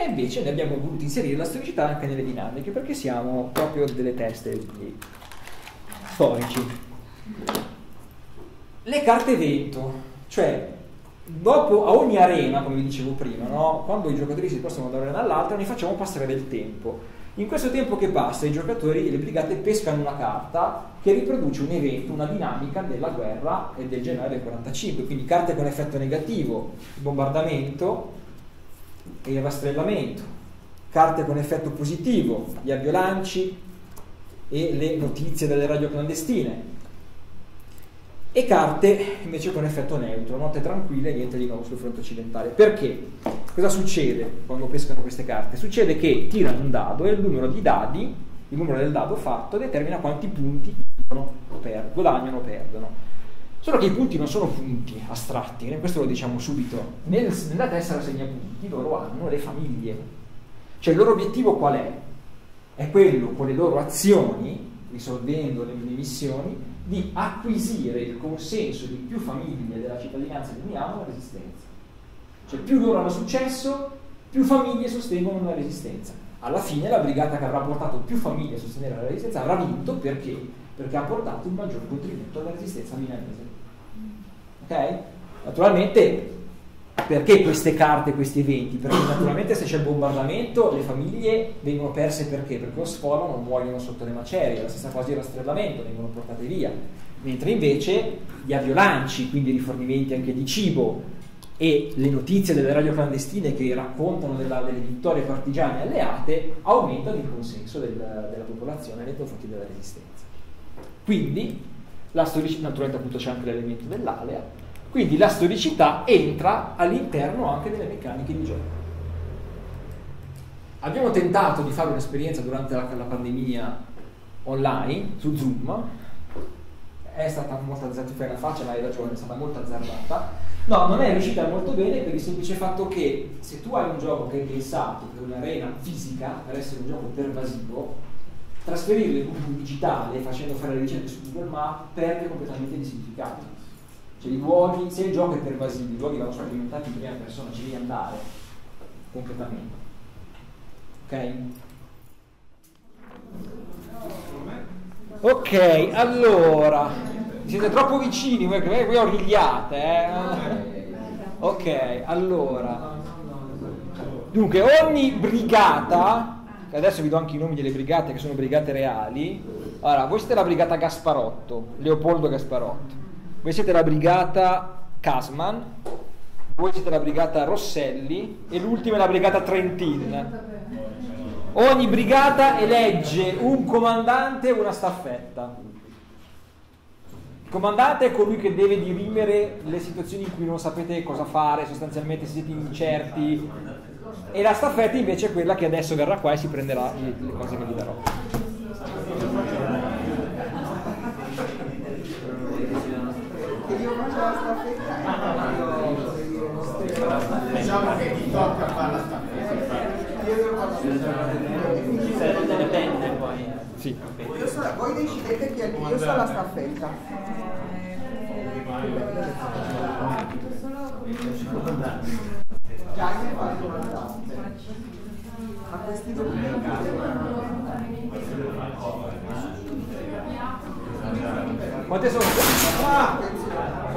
E invece ne abbiamo voluto inserire la storicità anche nelle dinamiche, perché siamo proprio delle teste di storici. Le carte evento, cioè dopo a ogni arena, come vi dicevo prima, no? quando i giocatori si spostano da un'arena all'altra, ne facciamo passare del tempo. In questo tempo che passa, i giocatori e le brigate pescano una carta che riproduce un evento, una dinamica della guerra e del gennaio del 45, quindi carte con effetto negativo, bombardamento e il rastrellamento, carte con effetto positivo, gli avviolanci e le notizie delle radio clandestine, e carte invece con effetto neutro, notte tranquille, niente di nuovo sul fronte occidentale. Perché? Cosa succede quando pescano queste carte? Succede che tirano un dado e il numero di dadi, il numero del dado fatto, determina quanti punti guadagnano o perdono. Solo che i punti non sono punti astratti, questo lo diciamo subito. Nel, nella tessera segna punti, loro hanno le famiglie. Cioè il loro obiettivo qual è? È quello con le loro azioni, risolvendo le, le missioni, di acquisire il consenso di più famiglie della cittadinanza che uniamo alla resistenza. Cioè più loro hanno successo, più famiglie sostengono la resistenza. Alla fine la brigata che avrà portato più famiglie a sostenere la resistenza avrà vinto perché? Perché ha portato un maggior contributo alla resistenza milanese. Ok? Naturalmente perché queste carte, questi eventi? Perché naturalmente se c'è il bombardamento le famiglie vengono perse perché? Perché o sforano muoiono sotto le macerie, la stessa cosa il rastrellamento, vengono portate via. Mentre invece gli aviolanci, quindi i rifornimenti anche di cibo e le notizie delle radio clandestine che raccontano della, delle vittorie partigiane alleate aumentano il consenso del, della popolazione nei confronti della resistenza. Quindi la storicità, naturalmente appunto c'è anche l'elemento dell'alea, quindi la storicità entra all'interno anche delle meccaniche di gioco. Abbiamo tentato di fare un'esperienza durante la, la pandemia online su Zoom, è stata molto azzardata, la faccia ma hai ragione, è stata molto azzardata. No, non è riuscita molto bene per il semplice fatto che se tu hai un gioco che è pensato per un'arena fisica, per essere un gioco pervasivo, trasferirlo in un digitale facendo fare le ricerche su Google Maps perde completamente di significato. Cioè i luoghi, se il gioco è pervasivo, i luoghi vanno sperimentati in prima persona, ci devi andare completamente. Ok? Ok, allora, siete troppo vicini, voi, voi origliate, eh? Ok, allora. Dunque, ogni brigata, adesso vi do anche i nomi delle brigate che sono brigate reali. Allora, voi siete la brigata Gasparotto, Leopoldo Gasparotto. Voi siete la brigata Casman, voi siete la brigata Rosselli e l'ultima è la brigata Trentin. Ogni brigata elegge un comandante e una staffetta. Il comandante è colui che deve dirimere le situazioni in cui non sapete cosa fare, sostanzialmente siete incerti, e la staffetta invece è quella che adesso verrà qua e si prenderà le cose che vi darò. Diciamo che ti tocca fare la staffetta. Dipende poi. Sì. Io so, voi decidete chi è io so la staffetta. Già che fa. Ma questi documenti Quante sono? Ah,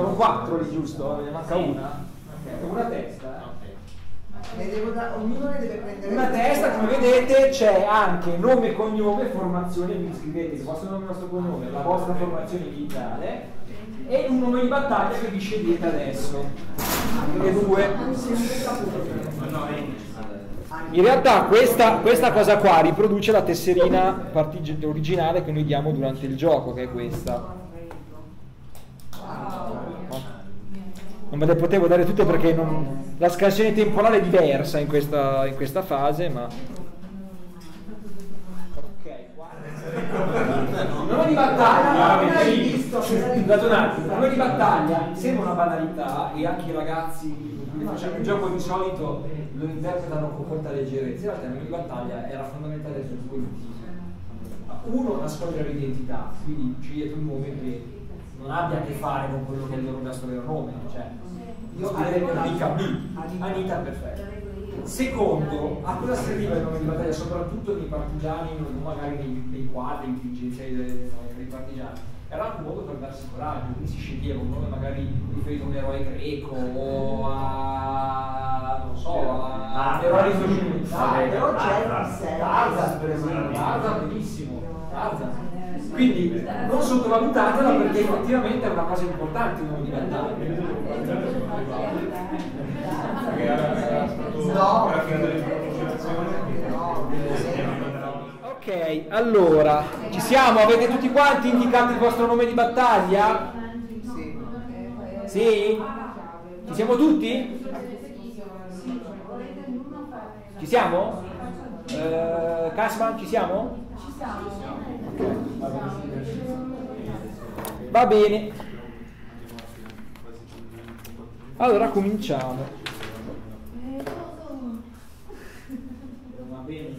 sono quattro lì giusto? Ne manca una? Ok, Una testa. eh. ne devo da- ognuno ne deve prendere Una testa, come vedete, c'è anche nome, cognome, formazione, quindi scrivete il vostro nome e il vostro cognome, la vostra formazione militare e un nome di battaglia che vi scegliete adesso. Le due. In realtà questa, questa cosa qua riproduce la tesserina partig- originale che noi diamo durante il gioco, che è questa. Non ve le potevo dare tutte perché non- la scansione temporale è diversa in questa, in questa fase, ma... Nome di battaglia, Non hai visto? Scusate un attimo, nome di battaglia sembra una banalità e anche i ragazzi cui facciamo il gioco di solito lo interpretano con molta leggerezza. In realtà il nome di battaglia era fondamentale su due motivi. Uno, nascondere l'identità, quindi scegliete un nome che non abbia a che fare con quello che è il loro vostro vero nome. Cioè, io per Anita B. Anita, perfetto. Secondo, a cosa serviva il nome di battaglia, soprattutto nei partigiani, non magari nei, nei quadri dirigenziali dei, dei partigiani? Era anche un modo per darsi coraggio, quindi si sceglieva un nome magari riferito a un eroe greco o a, non so, a un eroe risorgimentale. Però c'è. Tarzan, per esempio, Tarzan, benissimo, Tarzan. Quindi non sottovalutatela perché effettivamente è una cosa importante il nome di battaglia. No. Ok, allora, ci siamo? Avete tutti quanti indicato il vostro nome di battaglia? Sì. Sì? Ci siamo tutti? Ci siamo? Eh, Kasman, ci siamo? Va bene. Allora cominciamo. Va bene.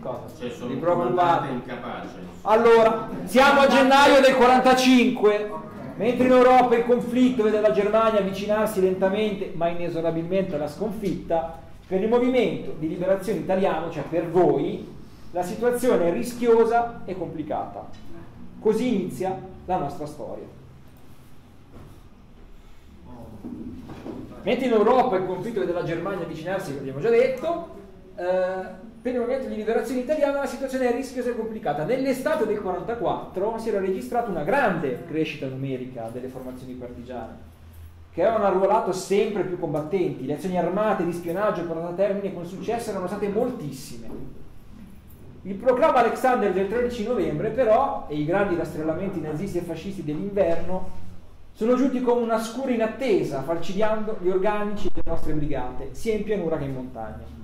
Cosa? Cioè sono preoccupate. incapace. Allora, siamo a gennaio del 45, mentre in Europa il conflitto vede la Germania avvicinarsi lentamente ma inesorabilmente alla sconfitta, per il movimento di liberazione italiano, cioè per voi, la situazione è rischiosa e complicata. Così inizia la nostra storia. Mentre in Europa il conflitto vede la Germania avvicinarsi, l'abbiamo già detto, eh, per il movimento di liberazione italiana la situazione è rischiosa e complicata. Nell'estate del 44 si era registrata una grande crescita numerica delle formazioni partigiane, che avevano arruolato sempre più combattenti. Le azioni armate di spionaggio portate a termine con successo erano state moltissime. Il proclama Alexander del 13 novembre, però, e i grandi rastrellamenti nazisti e fascisti dell'inverno sono giunti come una scura in attesa, falcidiando gli organici delle nostre brigate, sia in pianura che in montagna.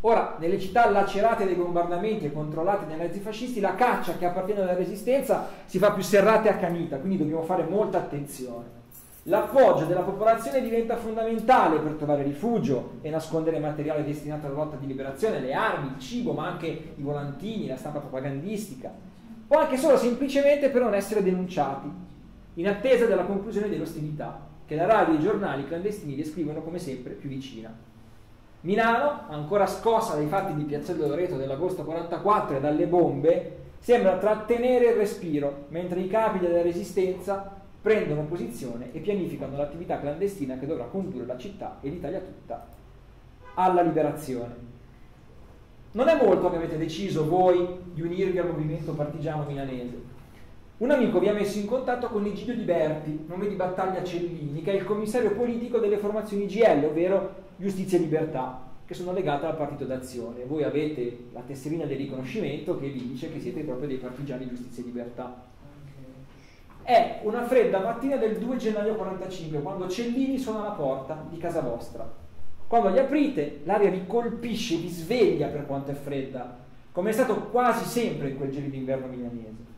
Ora, nelle città lacerate dai bombardamenti e controllate dai nazifascisti, la caccia che appartiene alla resistenza si fa più serrata e accanita, quindi dobbiamo fare molta attenzione. L'appoggio della popolazione diventa fondamentale per trovare rifugio e nascondere materiale destinato alla lotta di liberazione, le armi, il cibo, ma anche i volantini, la stampa propagandistica, o anche solo semplicemente per non essere denunciati, in attesa della conclusione delle ostilità, che la radio e i giornali clandestini descrivono come sempre più vicina. Milano, ancora scossa dai fatti di Piazzello Loreto dell'agosto 44 e dalle bombe, sembra trattenere il respiro, mentre i capi della resistenza prendono posizione e pianificano l'attività clandestina che dovrà condurre la città e l'Italia tutta alla liberazione. Non è molto che avete deciso voi di unirvi al movimento partigiano milanese. Un amico vi ha messo in contatto con Egidio Di Berti, nome di battaglia Cellini, che è il commissario politico delle formazioni GL, ovvero Giustizia e Libertà, che sono legate al partito d'azione. Voi avete la tesserina del riconoscimento che vi dice che siete proprio dei partigiani Giustizia e Libertà. È una fredda mattina del 2 gennaio 45, quando Cellini suona alla porta di casa vostra. Quando li aprite, l'aria vi colpisce, vi sveglia per quanto è fredda, come è stato quasi sempre in quel gelido inverno milanese.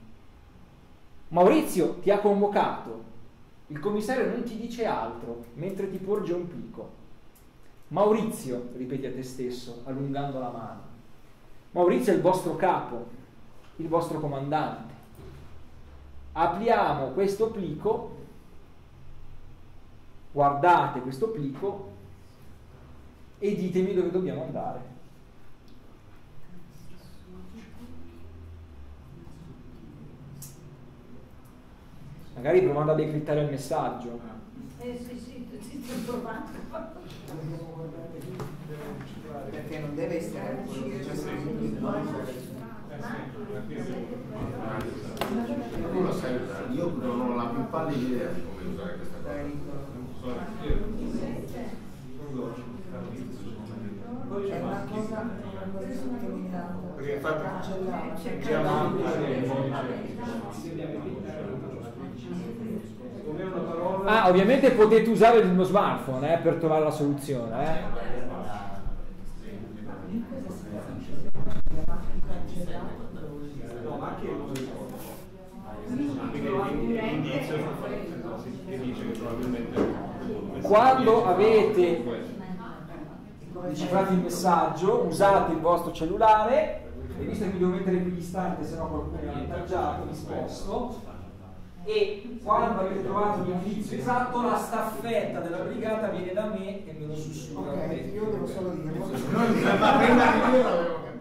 Maurizio ti ha convocato, il commissario non ti dice altro mentre ti porge un plico. Maurizio, ripeti a te stesso, allungando la mano. Maurizio è il vostro capo, il vostro comandante. Apriamo questo plico, guardate questo plico e ditemi dove dobbiamo andare. Magari provando a decrittare il messaggio. Eh sì, sì, ti sto provando. Perché non deve essere io non ho la più pallida idea di come usare questa cosa. Ah, ovviamente potete usare mio smartphone eh, per trovare la soluzione. Eh. No, ma anche l'indizio che dice che probabilmente Quando avete decifrato il messaggio, usate il vostro cellulare e visto che mi devo mettere qui distante, se no qualcuno mi ha avvantaggiato, mi sposto. e quando avete trovato l'indizio esatto la staffetta della brigata viene da me e me lo sussurra Ok, io devo solo. Noi, ma prima io l'avevo capito.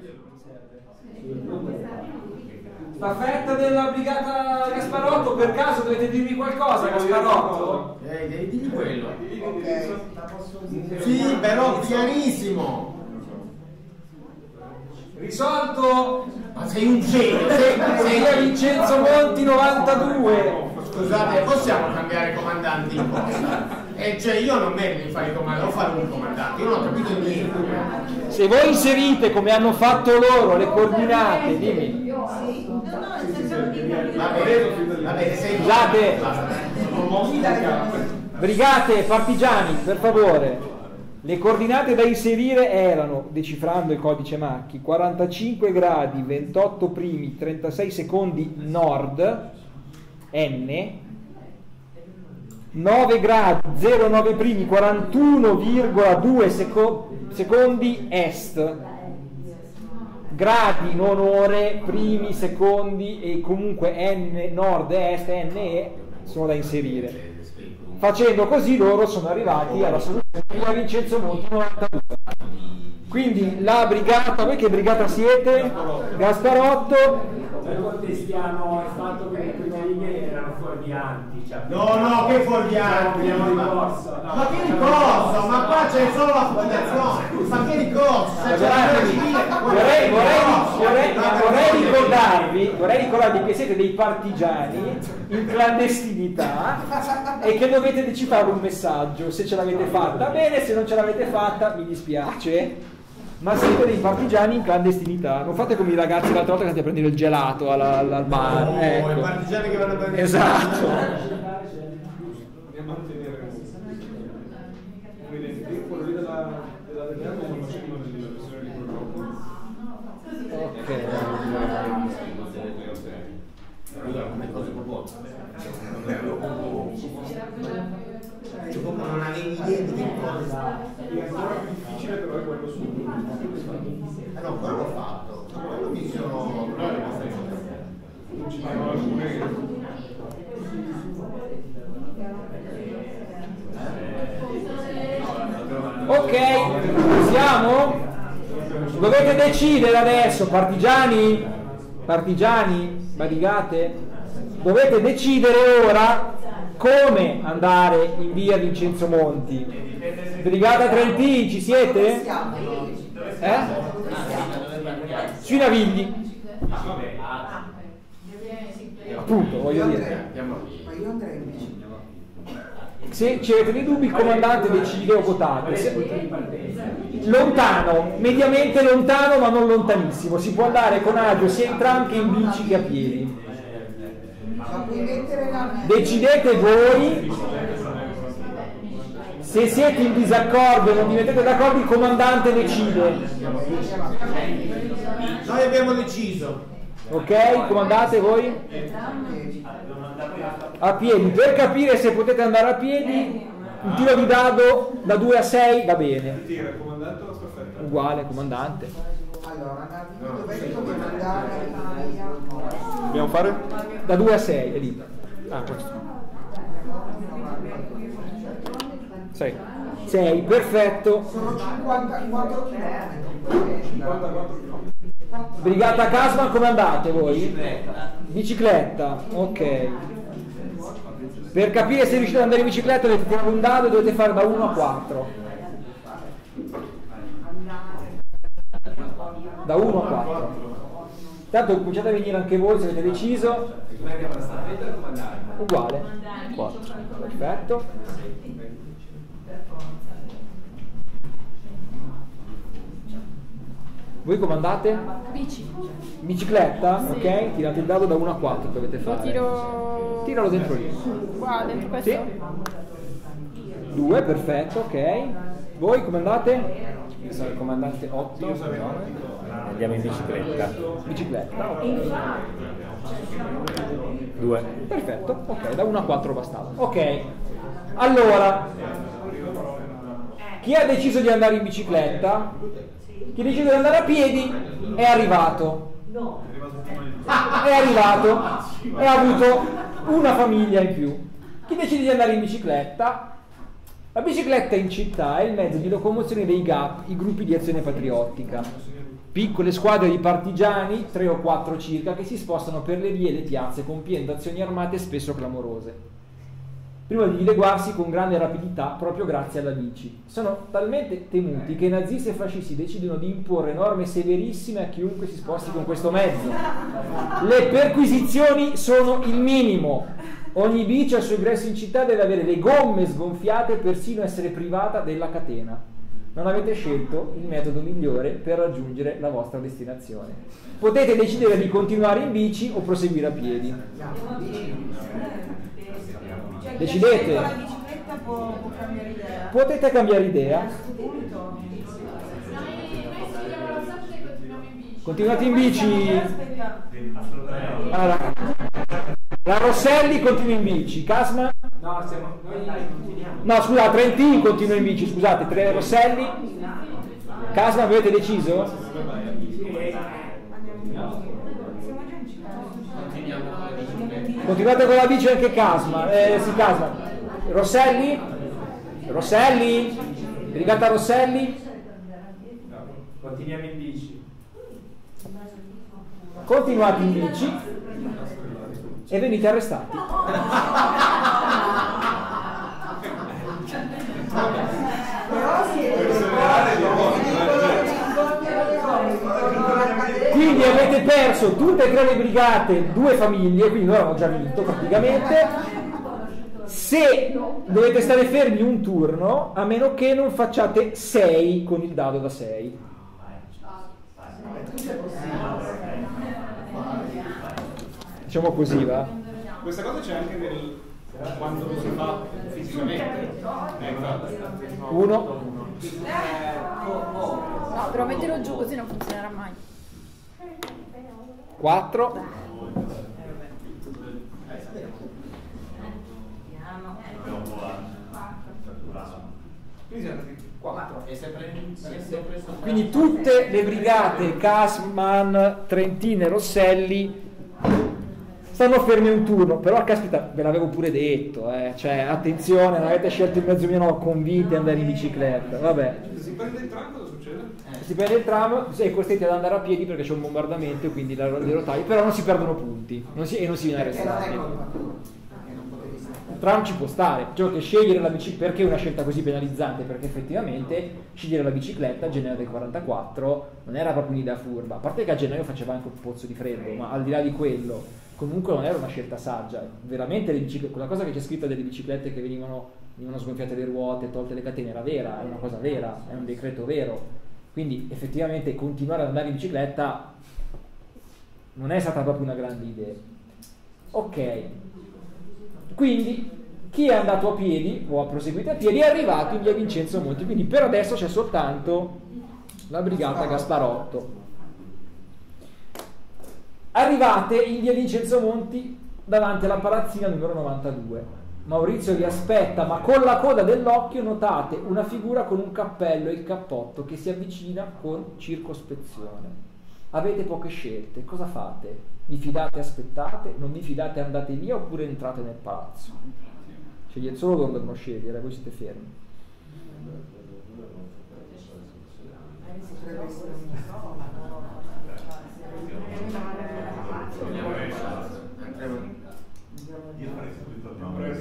Staffetta della brigata Gasparotto, per caso dovete dirmi qualcosa Gasparotto? Eh, devi dirgli quello. Ok, la posso dire. Sì, però pianissimo. Risolto! Ma sei un genio, sei, Sei sei... Vincenzo Monti 92! Scusate, possiamo cambiare comandanti in posta? Eh, cioè io non merito di fare il comandante, devo fare un comandante, io non ho capito niente. Se voi inserite come hanno fatto loro le coordinate, dimmi. No, no, sei Scusate. Brigate, partigiani, per favore. Le coordinate da inserire erano, decifrando il codice Macchi, 45 gradi, 28 primi, 36 secondi nord, N, 9 gradi, 09 primi, 41,2 seco- secondi est, gradi, non ore, primi, secondi e comunque N, nord, est, N, E sono da inserire. Facendo così loro sono arrivati alla soluzione di Vincenzo Monti 92. Quindi la brigata, voi che brigata siete? Gasparotto, Noi contestiamo il fatto che le prime righe No, no, che no. Ma che ricorso? Ma qua c'è solo la fondazione! Ma che ricorso? Se c'è la vorrei, vorrei, vorrei- ricordarvi, vorrei ricordarvi che siete dei partigiani in clandestinità e che dovete decifrare un messaggio. Se ce l'avete fatta bene, se non ce l'avete fatta mi dispiace. Ma siete dei partigiani in clandestinità. Non fate come i ragazzi l'altra volta che andate a prendere il gelato alla- al, al bar. I ecco. partigiani che vanno a prendere Esatto. Dobbiamo mantenere un'identità, quello Cioè, proprio non avevi idea di che cosa. Il ancora più difficile però è quello su Eh no, quello l'ho fatto. Quello mi sono. non ci sono alcune che Ok, siamo? Dovete decidere adesso, partigiani, partigiani, barricate, dovete decidere ora come andare in via Vincenzo Monti. Brigata Trentini, ci siete? Siamo. Eh? Sui Navigli, appunto, voglio Io dire. andrei. Andiamo lì. Ma io andrei in bici. Se ci avete dei dubbi, il comandante decide o votate. Se- Lontano, mediamente lontano ma non lontanissimo. Si può andare con agio sia in tram che in bici che a piedi. Ma puoi mettere la Decidete voi. Se siete in disaccordo e non vi mettete d'accordo, il comandante decide. Noi abbiamo deciso. Ok? Comandate voi? A piedi. Per capire se potete andare a piedi, un tiro di dado da 2 a 6 va bene. Uguale, comandante. Allora, che dobbiamo fare? Da 2 a 6, è lì. Ah, questo. 6. 6, perfetto. Sono 54 km. 54 km. Brigata Casman come andate voi? Bicicletta. ok. Per capire se riuscite ad andare in bicicletta dovete tirare un dado e dovete fare da 1 a 4. Da 1 a 4. Intanto cominciate a venire anche voi se avete deciso. Uguale. 4. Perfetto. Voi comandate? Bici. Bicicletta? Ok? Tirate il dado da 1 a 4 dovete Lo fare. tiro. Tiralo dentro lì. Qua, dentro questo? Sì. 2, perfetto, ok. Voi comandate? Io sono il comandante 8, andiamo in bicicletta. Bicicletta, ok. 2. Perfetto, ok, da 1 a 4 bastava. Ok. Allora, chi ha deciso di andare in bicicletta? Chi ha deciso di andare a piedi è arrivato. È arrivato e ha avuto una famiglia in più. Chi decide di andare in bicicletta? La bicicletta in città è il mezzo di locomozione dei GAP, i gruppi di azione patriottica. Piccole squadre di partigiani, tre o quattro circa, che si spostano per le vie e le piazze compiendo azioni armate spesso clamorose prima di dileguarsi con grande rapidità proprio grazie alla bici. Sono talmente temuti che nazisti e fascisti decidono di imporre norme severissime a chiunque si sposti con questo mezzo. Le perquisizioni sono il minimo. Ogni bici al suo ingresso in città deve avere le gomme sgonfiate e persino essere privata della catena. Non avete scelto il metodo migliore per raggiungere la vostra destinazione. Potete decidere di continuare in bici o proseguire a piedi. Cioè, Decidete. idea. Potete cambiare idea. Punto. Continuate in bici. Allora, la Rosselli continua in bici, Casma? No, siamo, noi continuiamo. No, scusa, Trentin continua in bici, scusate, tre Rosselli. Casma avete deciso? Continuate con la bici anche Casma, eh, sì, Casma. Rosselli? Rosselli? Rigata Rosselli? Continuiamo in bici. Continuate in bici e venite arrestati. Quindi avete perso tutte e tre le brigate, due famiglie, quindi loro hanno già vinto praticamente. Se dovete stare fermi un turno, a meno che non facciate 6 con il dado da 6. Diciamo così, va? Questa cosa c'è anche nel quando lo si fa fisicamente. Ecco. Uno. No, però mettilo giù così non funzionerà mai. 4. È sempre, è sempre Quindi tutte le brigate Casman, Trentine, Rosselli stanno ferme un turno, però caspita, ve l'avevo pure detto, eh. cioè attenzione, non avete scelto il mezzo meno convinti ad andare in bicicletta, vabbè. Se si prende il tram cosa succede? Si prende il tram, sei costretti ad andare a piedi perché c'è un bombardamento e quindi la- le rotaie, però non si perdono punti non si- e non si viene arrestati. Il tram ci può stare, cioè che scegliere la bicicletta, perché è una scelta così penalizzante? Perché effettivamente scegliere la bicicletta a gennaio del 44 non era proprio un'idea furba, a parte che a gennaio faceva anche un pozzo di freddo, ma al di là di quello, comunque non era una scelta saggia, veramente quella cosa che c'è scritta delle biciclette che venivano, venivano sgonfiate le ruote, tolte le catene era vera, è una cosa vera, è un decreto vero, quindi effettivamente continuare ad andare in bicicletta non è stata proprio una grande idea. Ok, quindi chi è andato a piedi o ha proseguito a piedi è arrivato in via Vincenzo Monti, quindi per adesso c'è soltanto la brigata Gasparotto. Arrivate in via Vincenzo Monti davanti alla palazzina numero 92. Maurizio vi aspetta, ma con la coda dell'occhio notate una figura con un cappello e il cappotto che si avvicina con circospezione. Avete poche scelte, cosa fate? Vi fidate aspettate? Non vi fidate andate via oppure entrate nel palazzo? Scegliete solo loro devono scegliere, voi siete fermi. Potrebbe essere un Io farei subito il nome.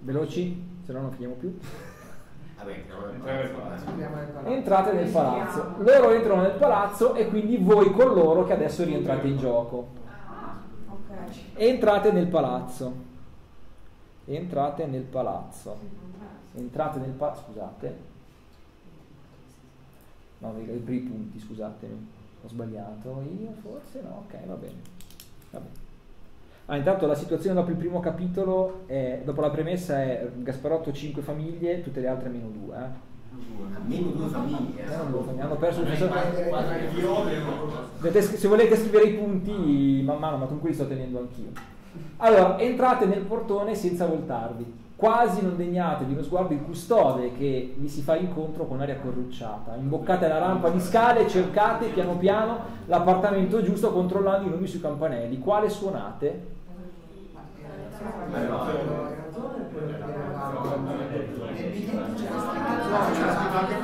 Veloci, se no non finiamo più. Entrate nel palazzo. Loro entrano nel palazzo e quindi voi con loro che adesso rientrate in gioco. Entrate nel palazzo. Entrate nel palazzo. Entrate nel palazzo. Scusate. No, i punti, scusatemi. Ho sbagliato io, forse no. Ok, va bene. Va bene. Ah, intanto la situazione dopo il primo capitolo, è, dopo la premessa è Gasparotto 5 famiglie, tutte le altre meno 2. Eh. Almeno due famiglie. Meno due famiglie. Hanno perso il Dovete- Se volete scrivere i punti man mano, ma con quelli sto tenendo anch'io. Allora, entrate nel portone senza voltarvi. Quasi non degnatevi uno sguardo il custode che vi si fa incontro con aria corrucciata. Imboccate la rampa di scale, cercate piano piano l'appartamento giusto controllando i nomi sui campanelli. Quale suonate?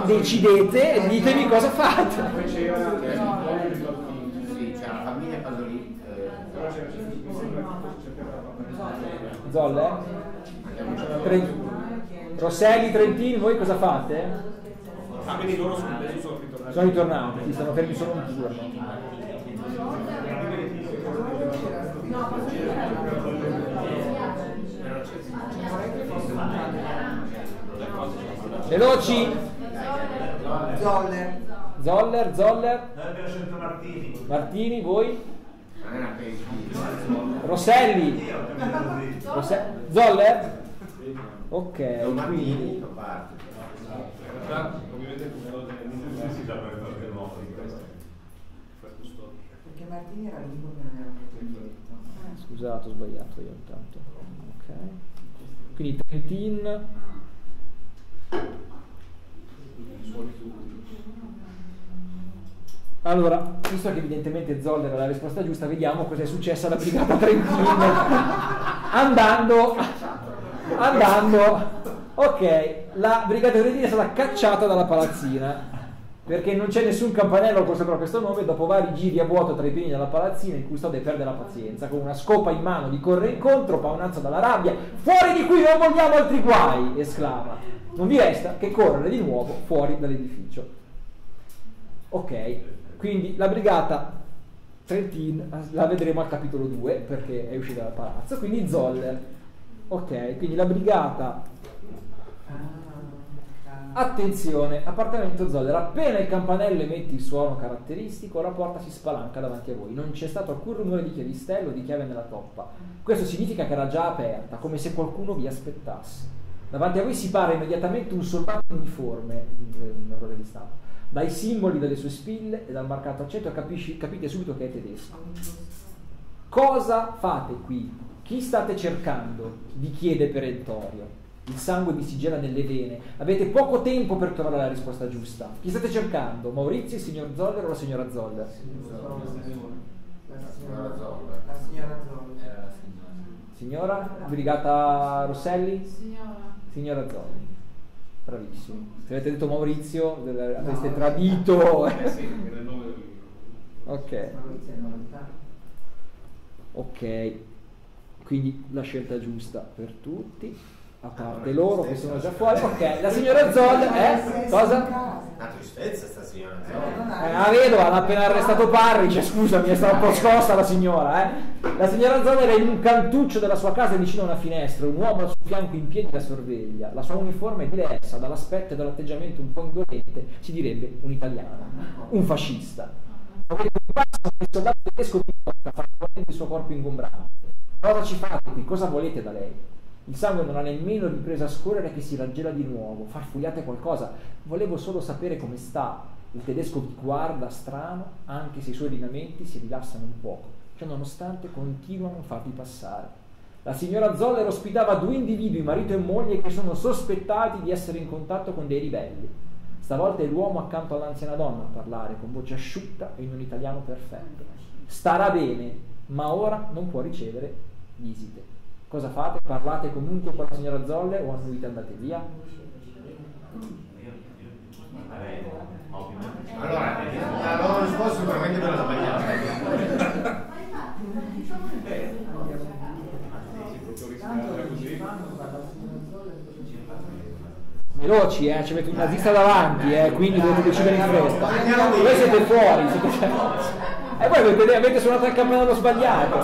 Decidete e ditemi cosa fate. Eh, Zolle? Tre- Rosselli, Trentini, voi cosa fate? Ah, quindi loro sono, sono ritornati. Sono ritornati, sì, stanno fermi solo un turno. Veloci! Zoller. Zoller, Zoller, Martini. Martini, voi? Rosselli? Zoller? Ok, Martini quindi fa parte. Ovviamente per nuovo. Perché Martini era l'unico che non era protetto. Scusate, ho sbagliato io intanto. Ok. Quindi Trentin. Allora, visto che evidentemente Zoller era la risposta giusta, vediamo cosa è successo alla brigata Trentin. andando, andando, ok, la brigata Trentin è stata cacciata dalla palazzina perché non c'è nessun campanello con sopra questo nome. Dopo vari giri a vuoto tra i piedi della palazzina, il custode perde la pazienza. Con una scopa in mano gli corre incontro, paonazzo dalla rabbia. Fuori di qui, non vogliamo altri guai! esclama. Non vi resta che correre di nuovo fuori dall'edificio. Ok, quindi la brigata Trentin la vedremo al capitolo 2 perché è uscita dal palazzo. Quindi Zoller. Ok, quindi la brigata Attenzione, appartamento Zoller, appena il campanello emette il suono caratteristico, la porta si spalanca davanti a voi. Non c'è stato alcun rumore di chiavistello o di chiave nella toppa. Questo significa che era già aperta, come se qualcuno vi aspettasse. Davanti a voi si para immediatamente un soldato uniforme, un errore di stampa. Dai simboli delle sue spille e dal marcato accento capisci- capite subito che è tedesco. Cosa fate qui? Chi state cercando? Vi chiede perentorio. Il sangue vi si gela nelle vene. Avete poco tempo per trovare la risposta giusta. Chi state cercando? Maurizio, il signor Zoller o la signora Zoller? La signora Zoller. La signora Zoller. Signora? Brigata Rosselli? Signora. Signora Zoller. Bravissimo. Se avete detto Maurizio, avreste tradito. Eh sì, era il nome del... ok. Ok. Quindi la scelta giusta per tutti. A parte loro che sono già fuori. Ok, la signora Zoller è cosa? Una tristezza sta signora Zoller. Eh, la vedova l'ha appena arrestato Parrice, scusami, è stata un po' scossa la signora, eh. La signora Zoller è in un cantuccio della sua casa vicino a una finestra, un uomo al suo fianco in piedi la sorveglia. La sua uniforme è diversa, dall'aspetto e dall'atteggiamento un po' indolente, si direbbe un italiano, un fascista. Qui passa un soldato tedesco tocca, favorendo il suo corpo ingombrante. Cosa ci fate qui? Cosa volete da lei? Il sangue non ha nemmeno ripreso a scorrere che si raggela di nuovo. Farfugliate qualcosa. Volevo solo sapere come sta. Il tedesco vi guarda strano, anche se i suoi lineamenti si rilassano un poco. Cioè, nonostante continuano a farvi passare. La signora Zoller ospitava due individui, marito e moglie, che sono sospettati di essere in contatto con dei ribelli. Stavolta è l'uomo accanto all'anziana donna a parlare con voce asciutta e in un italiano perfetto. Starà bene, ma ora non può ricevere visite. Cosa fate? Parlate comunque con la signora Zoller o annuite andate via? Allora, la loro risposta sicuramente quella sbagliata. Veloci, eh, ci avete un nazista davanti, eh, quindi dovete decidere in fretta. Voi siete fuori, siete... E voi avete, avete suonato il campanello sbagliato.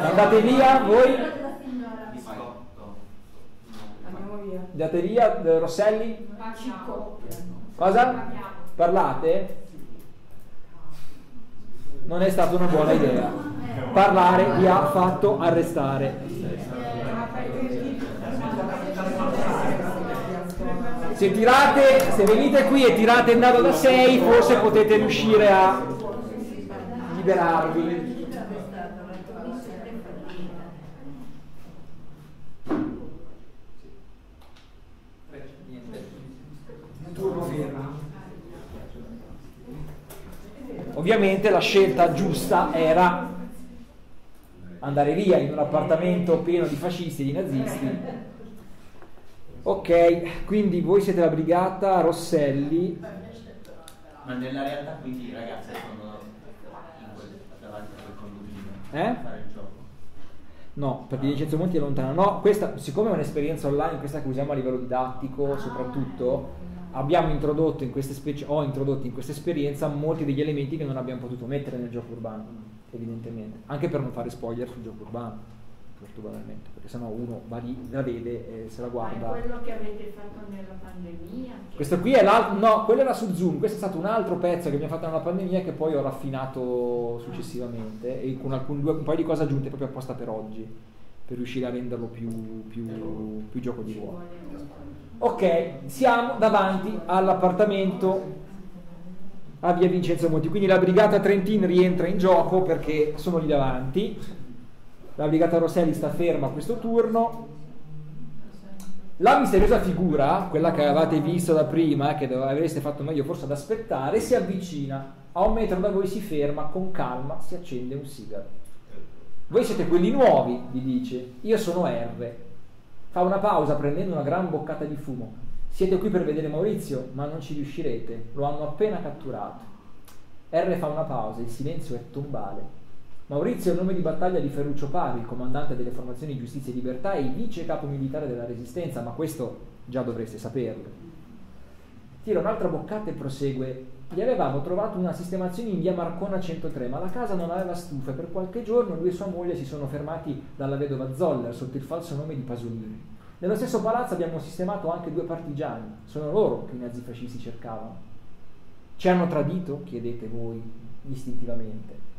Andate via, voi? Andate via, eh, Rosselli? Cosa? Parlate? Non è stata una buona idea. Parlare vi ha fatto arrestare. Se tirate, se venite qui e tirate il dado da 6, forse potete riuscire a liberarvi. Turno fermo. Ovviamente la scelta giusta era andare via in un appartamento pieno di fascisti e di nazisti. Ok, quindi voi siete la brigata Rosselli. Ma nella realtà quindi i ragazzi sono in quel, davanti a quel condominio Eh? No, perché Vincenzo Monti è lontano. No, questa, siccome è un'esperienza online, questa che usiamo a livello didattico soprattutto, abbiamo introdotto in queste specie, ho introdotto in questa esperienza molti degli elementi che non abbiamo potuto mettere nel gioco urbano, evidentemente. Anche per non fare spoiler sul gioco urbano, particolarmente, perché sennò uno va lì, la vede e se la Ma guarda. è quello che avete fatto nella pandemia? Questo qui è l'altro, no, quello era su Zoom, questo è stato un altro pezzo che abbiamo fatto nella pandemia che poi ho raffinato successivamente e con alcun, due, un paio di cose aggiunte proprio apposta per oggi, per riuscire a renderlo più, più, più gioco di ruolo. Ok, siamo davanti all'appartamento a via Vincenzo Monti, quindi la brigata Trentin rientra in gioco perché sono lì davanti, la brigata Rosselli sta ferma a questo turno, la misteriosa figura, quella che avevate visto da prima, che dove avreste fatto meglio forse ad aspettare, si avvicina, a un metro da voi si ferma, con calma si accende un sigaro. Voi siete quelli nuovi, vi dice, io sono R. Fa una pausa prendendo una gran boccata di fumo. Siete qui per vedere Maurizio, ma non ci riuscirete, lo hanno appena catturato. R fa una pausa, il silenzio è tombale. Maurizio è il nome di battaglia di Ferruccio Pari, il comandante delle formazioni Giustizia e Libertà e vice capo militare della Resistenza, ma questo già dovreste saperlo. Tira un'altra boccata e prosegue. Gli avevamo trovato una sistemazione in via Marcona 103, ma la casa non aveva stufa e per qualche giorno lui e sua moglie si sono fermati dalla vedova Zoller sotto il falso nome di Pasolini. Nello stesso palazzo abbiamo sistemato anche due partigiani, sono loro che i nazifascisti cercavano. Ci hanno tradito? chiedete voi istintivamente.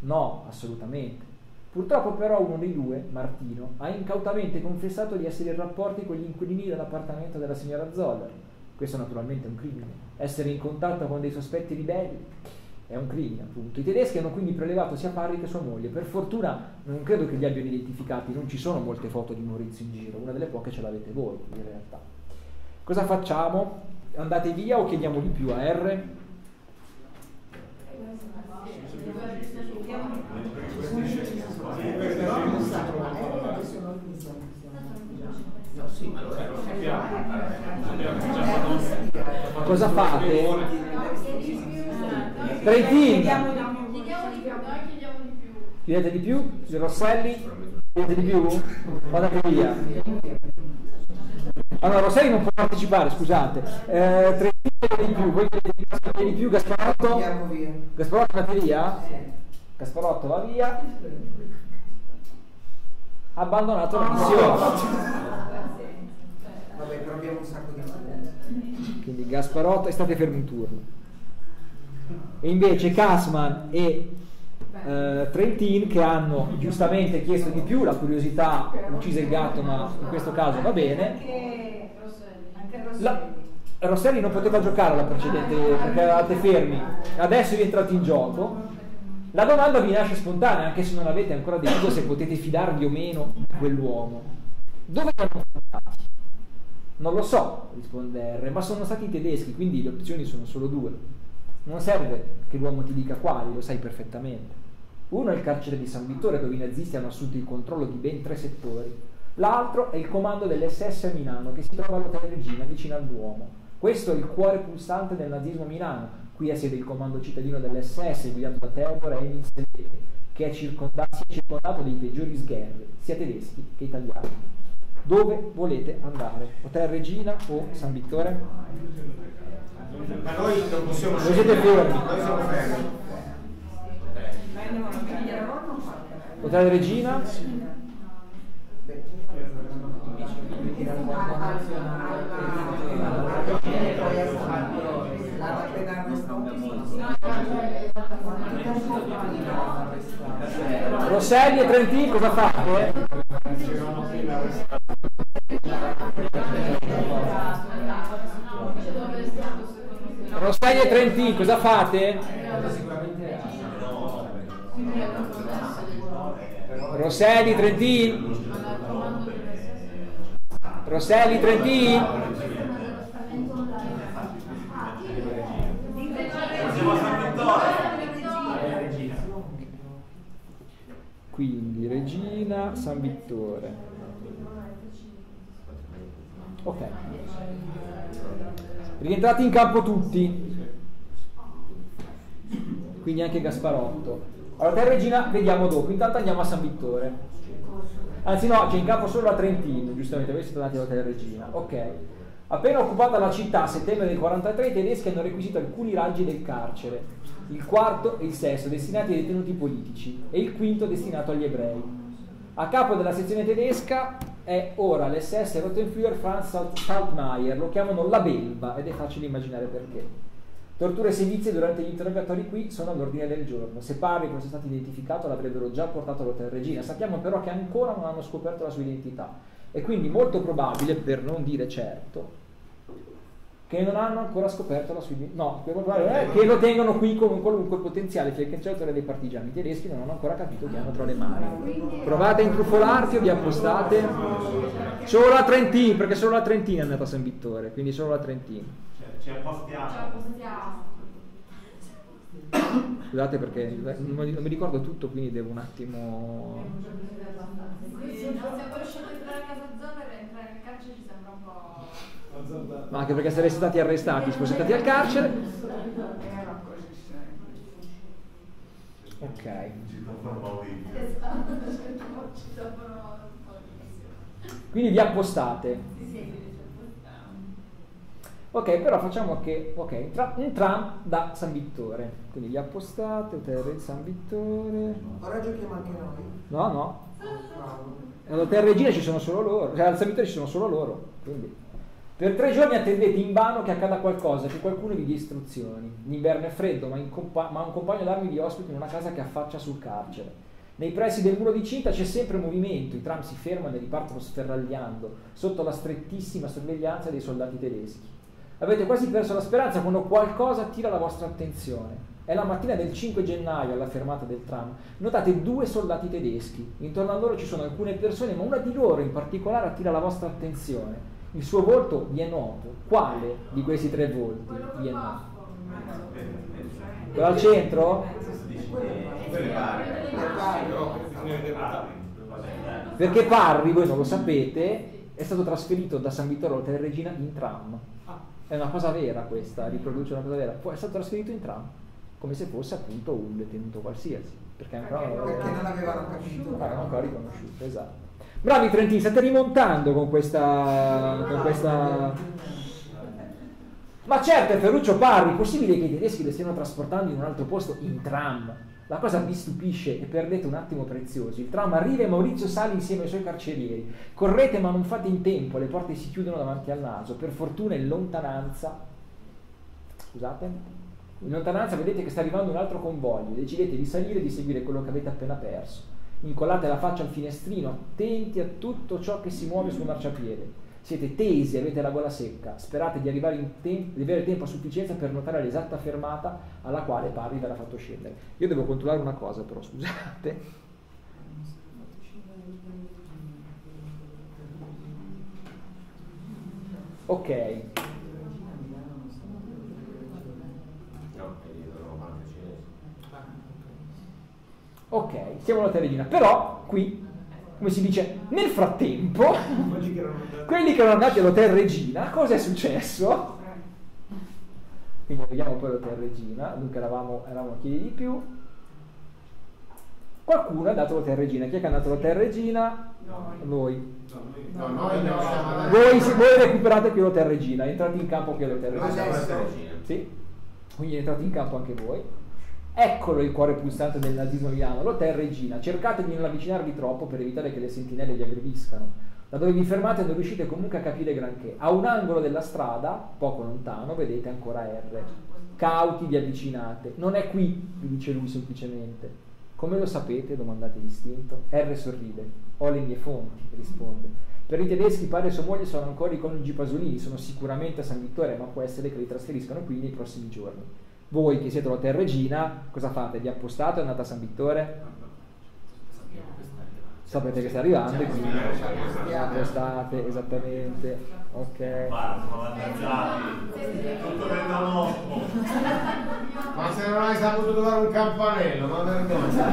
No, assolutamente. Purtroppo però uno dei due, Martino, ha incautamente confessato di essere in rapporti con gli inquilini dell'appartamento della signora Zoller. Questo naturalmente è un crimine. Essere in contatto con dei sospetti ribelli è un crimine, appunto. I tedeschi hanno quindi prelevato sia Parri che sua moglie. Per fortuna non credo che li abbiano identificati, non ci sono molte foto di Maurizio in giro, una delle poche ce l'avete voi in realtà. Cosa facciamo? Andate via o chiediamo di più a R? Cosa fate? Di più, noi chiediamo di più. chiedete di più? I Rosselli? Chiedete di più? Andate via. Allora, Rosselli non può partecipare, scusate. Eh, chiede di più, voi chiedete di più, Gasparotto? Gasparotto andate via? Gasparotto va via. Ha abbandonato la missione. Vabbè, però abbiamo un sacco di punti. Quindi Gasparotto e state fermi un turno. E invece Kasman e eh, Trentin che hanno giustamente chiesto di più, la curiosità uccise il gatto, ma in questo caso va bene. La- Rosselli non poteva giocare alla precedente perché eravate fermi, adesso è entrati in gioco. La domanda vi nasce spontanea, anche se non avete ancora deciso se potete fidarvi o meno di quell'uomo. Dove erano andati? Non lo so, risponde R, ma sono stati i tedeschi, quindi le opzioni sono solo due. Non serve che l'uomo ti dica quali, lo sai perfettamente. Uno è il carcere di San Vittore, dove i nazisti hanno assunto il controllo di ben tre settori. L'altro è il comando dell'SS a Milano, che si trova all'Hotel Regina, vicino al Duomo. Questo è il cuore pulsante del nazismo a Milano. Qui ha sede il comando cittadino dell'SS, guidato da Theodor Sedeke, che è circondato, si è circondato dei peggiori sgherri, sia tedeschi che italiani. Dove volete andare? Hotel Regina o San Vittore? Ma noi non possiamo fermi. Noi siamo fermi. Hotel Regina? Rosselli e Trentin cosa fate? Rosselli e Trentin, cosa fate? Sicuramente Rosselli, Trentin? Rosselli, Trentin? Siamo a San Vittore. Quindi Regina, San Vittore. Ok. Rientrati in campo tutti. Quindi anche Gasparotto. Allora, te Regina vediamo dopo. Intanto andiamo a San Vittore. Anzi no, c'è in campo solo la Trentino, giustamente, voi siete andati all'Hotel Regina. Ok. Appena occupata la città a settembre del 43, i tedeschi hanno requisito alcuni raggi del carcere, il quarto e il sesto destinati ai detenuti politici e il quinto destinato agli ebrei. A capo della sezione tedesca è ora l'SS Rottenführer Franz Saltmeier, lo chiamano la belva ed è facile immaginare perché. Torture e sevizie durante gli interrogatori qui sono all'ordine del giorno. Se Parri fosse stato identificato l'avrebbero già portato all'Hotel Regina. Sappiamo però che ancora non hanno scoperto la sua identità. È quindi molto probabile, per non dire certo, che non hanno ancora scoperto la sua identità. No, per probabile è che lo tengono qui come un qualunque potenziale cancellatore dei partigiani. Tedeschi non hanno ancora capito che hanno tra le mani. Provate a intrufolarti o vi appostate? Solo la Trentina, perché solo la Trentina è andata a San Vittore, quindi solo la Trentina. Ci appostiamo. Scusate perché non mi, ricordo tutto, quindi devo un attimo... Non siamo riusciti a entrare a casa Zoller e entrare nel carcere ci sembra un po'... Ma anche perché sareste stati arrestati, stati al carcere. Ok. Esatto. Quindi vi appostate. Sì, sì, ci Ok, però facciamo che, ok, tra- un tram da San Vittore. Quindi vi appostate, hotel in San Vittore. Ora giochiamo anche noi. No, no. All'hotel Regina ci sono solo loro, cioè al San Vittore ci sono solo loro. Quindi. Per tre giorni attendete in vano che accada qualcosa, che qualcuno vi dia istruzioni. L'inverno è freddo, ma, compa- ma un compagno d'armi vi ospita in una casa che affaccia sul carcere. Nei pressi del muro di cinta c'è sempre movimento, i tram si fermano e ripartono sferragliando, sotto la strettissima sorveglianza dei soldati tedeschi. Avete quasi perso la speranza quando qualcosa attira la vostra attenzione. È la mattina del 5 gennaio alla fermata del tram. Notate due soldati tedeschi. Intorno a loro ci sono alcune persone, ma una di loro in particolare attira la vostra attenzione. Il suo volto vi è noto. Quale di questi tre volti vi è noto? Quello al centro? Perché Parri, voi non lo sapete, è stato trasferito da San Vittore Hotel Regina in tram. È una cosa vera questa, riproduce una cosa vera. Poi è stato trasferito in tram, come se fosse appunto un detenuto qualsiasi. Perché ancora non Perché l'avevano non avevano capito. non l'avevano ancora riconosciuto. Esatto. Bravi Trentini, state rimontando con questa. con questa. Ma certo, è Ferruccio Parri, possibile che i tedeschi li stiano trasportando in un altro posto in tram? La cosa vi stupisce e perdete un attimo prezioso. Il tram arriva e Maurizio sale insieme ai suoi carcerieri. Correte ma non fate in tempo, le porte si chiudono davanti al naso. Per fortuna in lontananza, scusate, in lontananza vedete che sta arrivando un altro convoglio. Decidete di salire e di seguire quello che avete appena perso. Incollate la faccia al finestrino, attenti a tutto ciò che si muove sul marciapiede. Siete tesi, avete la gola secca, sperate di tempo, di avere tempo a sufficienza per notare l'esatta fermata alla quale Parri verrà fatto scendere. Io devo controllare una cosa però, scusate. Ok, ok, siamo alla Teregina, però qui, come si dice, nel frattempo, quelli che erano andati all'Hotel Regina, cosa è successo? Quindi vediamo poi l'Hotel Regina, dunque eravamo, eravamo a chiedi di più. Qualcuno è andato all'Hotel Regina, chi è che è andato all'Hotel Regina? Noi. No, noi non siamo andati. Voi, voi recuperate qui l'Hotel Regina, entrate in campo Noi siamo all'Hotel Regina. Sì, quindi entrate in campo anche voi. Eccolo il cuore pulsante del nazismo milano, l'Hotel Regina. Cercate di non avvicinarvi troppo per evitare che le sentinelle vi aggrediscano. Da dove vi fermate non riuscite comunque a capire granché. A un angolo della strada, poco lontano, vedete ancora R. Cauti vi avvicinate. Non è qui, vi dice lui semplicemente. Come lo sapete? domandate distinto. R sorride. Ho le mie fonti, risponde. Per i tedeschi padre e sua moglie sono ancora i coniugi Pasolini, sono sicuramente a San Vittore, ma può essere che li trasferiscano qui nei prossimi giorni. Voi che siete l'hotel Regina, cosa fate? Vi appostate e andate a San Vittore? Sapete che sta arrivando e quindi vi appostate, esattamente. Ok. Per. Ma se non hai saputo trovare un campanello, ma vergogna.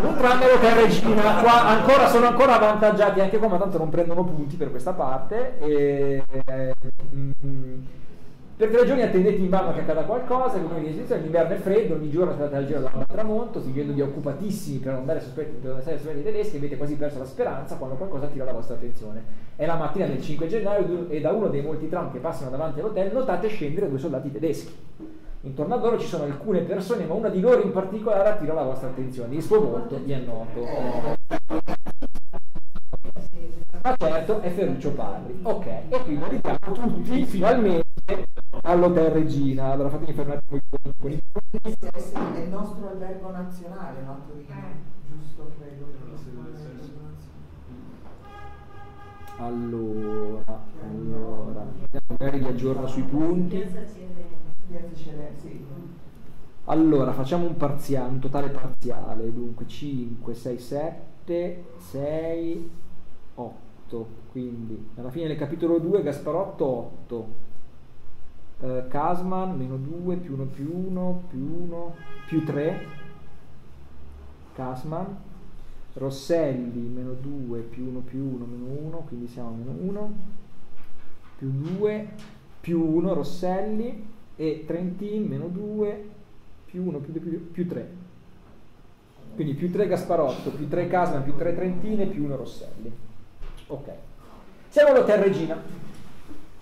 Non tranne l'hotel Regina, qua ancora, sono ancora avvantaggiati anche qua, ma tanto non prendono punti per questa parte. E, mm, per tre giorni attendete in barba che accada qualcosa, come vi l'inverno è freddo, ogni giorno state al giro dal tramonto, vivendo occupatissimi per non dare sospetti, per essere sospetti tedeschi, avete quasi perso la speranza quando qualcosa attira la vostra attenzione. È la mattina del 5 gennaio e da uno dei molti tram che passano davanti all'hotel notate scendere due soldati tedeschi. Intorno a loro ci sono alcune persone, ma una di loro in particolare attira la vostra attenzione. Il suo volto vi è noto. Ma certo è Ferruccio Parri. Ok, e quindi arriviamo tutti finalmente all'Hotel Regina. Allora fatemi fare un attimo i conti con i È il nostro albergo nazionale, no? Torino, giusto credo. Allora, allora, magari vi aggiorno sui punti. Allora, facciamo un parziale, un totale parziale, dunque 5, 6, 7, 6, 8, quindi alla fine del capitolo 2 Gasparotto 8, eh, Casman meno 2 più 1 più 1 più 1 più 3, Casman, Rosselli meno 2 più 1 più 1 meno 1, quindi siamo a meno 1, più 2 più 1 Rosselli. E Trentin meno 2 più 1 più 2 più, più 3 quindi più 3 Gasparotto più 3 Casman più 3 Trentine più 1 Rosselli. Ok. Siamo all'Hotel Regina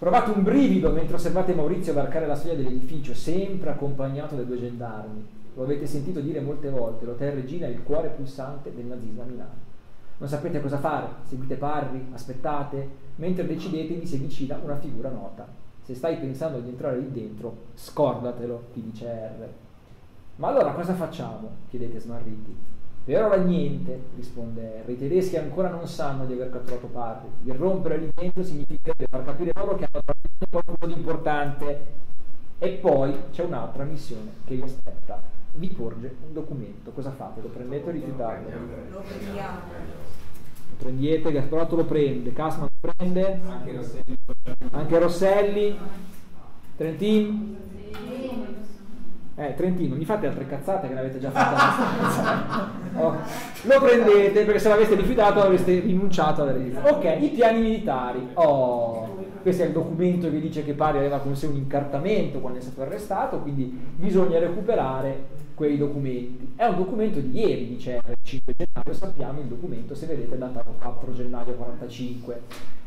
provate un brivido mentre osservate Maurizio varcare la soglia dell'edificio sempre accompagnato dai due gendarmi lo avete sentito dire molte volte l'Hotel Regina è il cuore pulsante del nazismo a Milano non sapete cosa fare seguite Parri aspettate mentre decidete vi si avvicina una figura nota se stai pensando di entrare lì dentro, scordatelo, ti dice R. Ma allora cosa facciamo? chiedete smarriti. Per ora niente, risponde R. I tedeschi ancora non sanno di aver catturato Parri. Irrompere lì dentro significherebbe far capire loro che hanno trovato qualcuno di importante. E poi c'è un'altra missione che vi aspetta. Vi porge un documento. Cosa fate? Lo prendete o rifiutate? Lo prendiamo. Lo prendete, Gasparotto lo prende, Casman lo prende, Anche Rosselli. anche Rosselli, Trentin. Eh, Trentino, mi fate altre cazzate che ne avete già fatte oh, Lo prendete perché se l'aveste rifiutato avreste rinunciato alle rifiuto. Ok, i piani militari. Oh, questo è il documento che dice che Pari aveva con sé un incartamento quando è stato arrestato, quindi bisogna recuperare quei documenti. È un documento di ieri, dice il 5 gennaio, sappiamo il documento, se vedete, è datato 4 gennaio 45.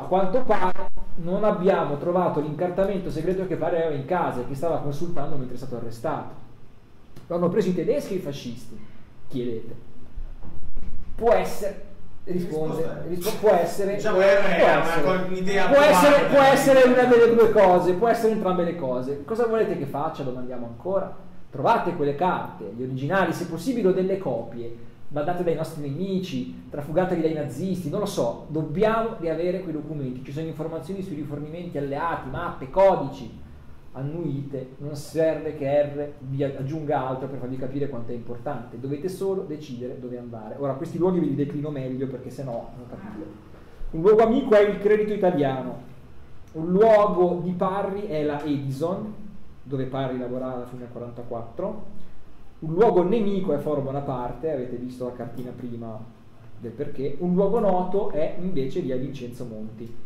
A quanto pare non abbiamo trovato l'incartamento segreto che Pari aveva in casa e che stava consultando mentre è stato arrestato. Lo hanno preso i tedeschi e i fascisti, chiedete. Può essere, risponde, rispo- può essere, Diciamo può essere. una- un'idea può essere, può essere una delle due cose, può essere entrambe le cose. Cosa volete che faccia? Domandiamo ancora. Trovate quelle carte, gli originali, se possibile, o delle copie, mandate dai nostri nemici, trafugatevi dai nazisti, non lo so. Dobbiamo riavere quei documenti. Ci sono informazioni sui rifornimenti alleati, mappe, codici. Annuite, non serve che R vi aggiunga altro per farvi capire quanto è importante. Dovete solo decidere dove andare. Ora, questi luoghi ve li declino meglio perché sennò non capite. Un luogo amico è il credito italiano. Un luogo di Parri è la Edison, dove Parri lavorava fino al 44. Un luogo nemico è Foro Bonaparte, avete visto la cartina prima del perché. Un luogo noto è invece via Vincenzo Monti.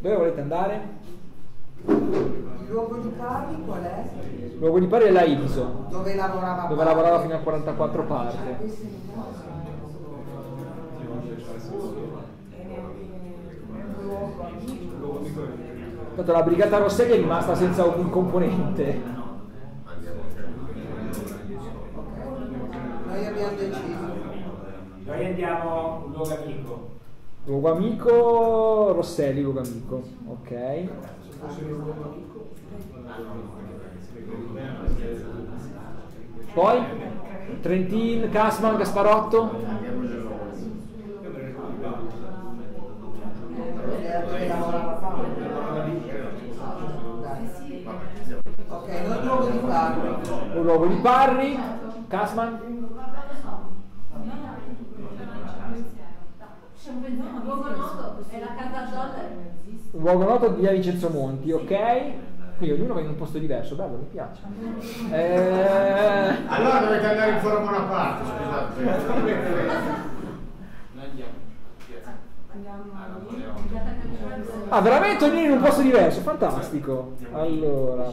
Dove volete andare? Il luogo di Parri qual è? Il luogo di Parri è la Edison, Dove lavorava dove lavorava fino al 44 parte. Tanto la brigata Rosselli è rimasta senza un componente. Noi abbiamo deciso. Noi andiamo un luogo amico. Luogo amico, Rosselli, luogo amico. Ok. Poi? Trentin, Casman, Gasparotto? Ok, noi luogo di Parri. Un luogo di Parri, Casman? Un luogo noto, è la casa Zoller. un luogo noto di via Vincenzo Monti, ok? Quindi ognuno va in un posto diverso, bello, mi piace. Eh, Allora dovete andare in foro Bonaparte, scusate. Andiamo. Ah, veramente ognuno in un posto diverso, fantastico. Allora,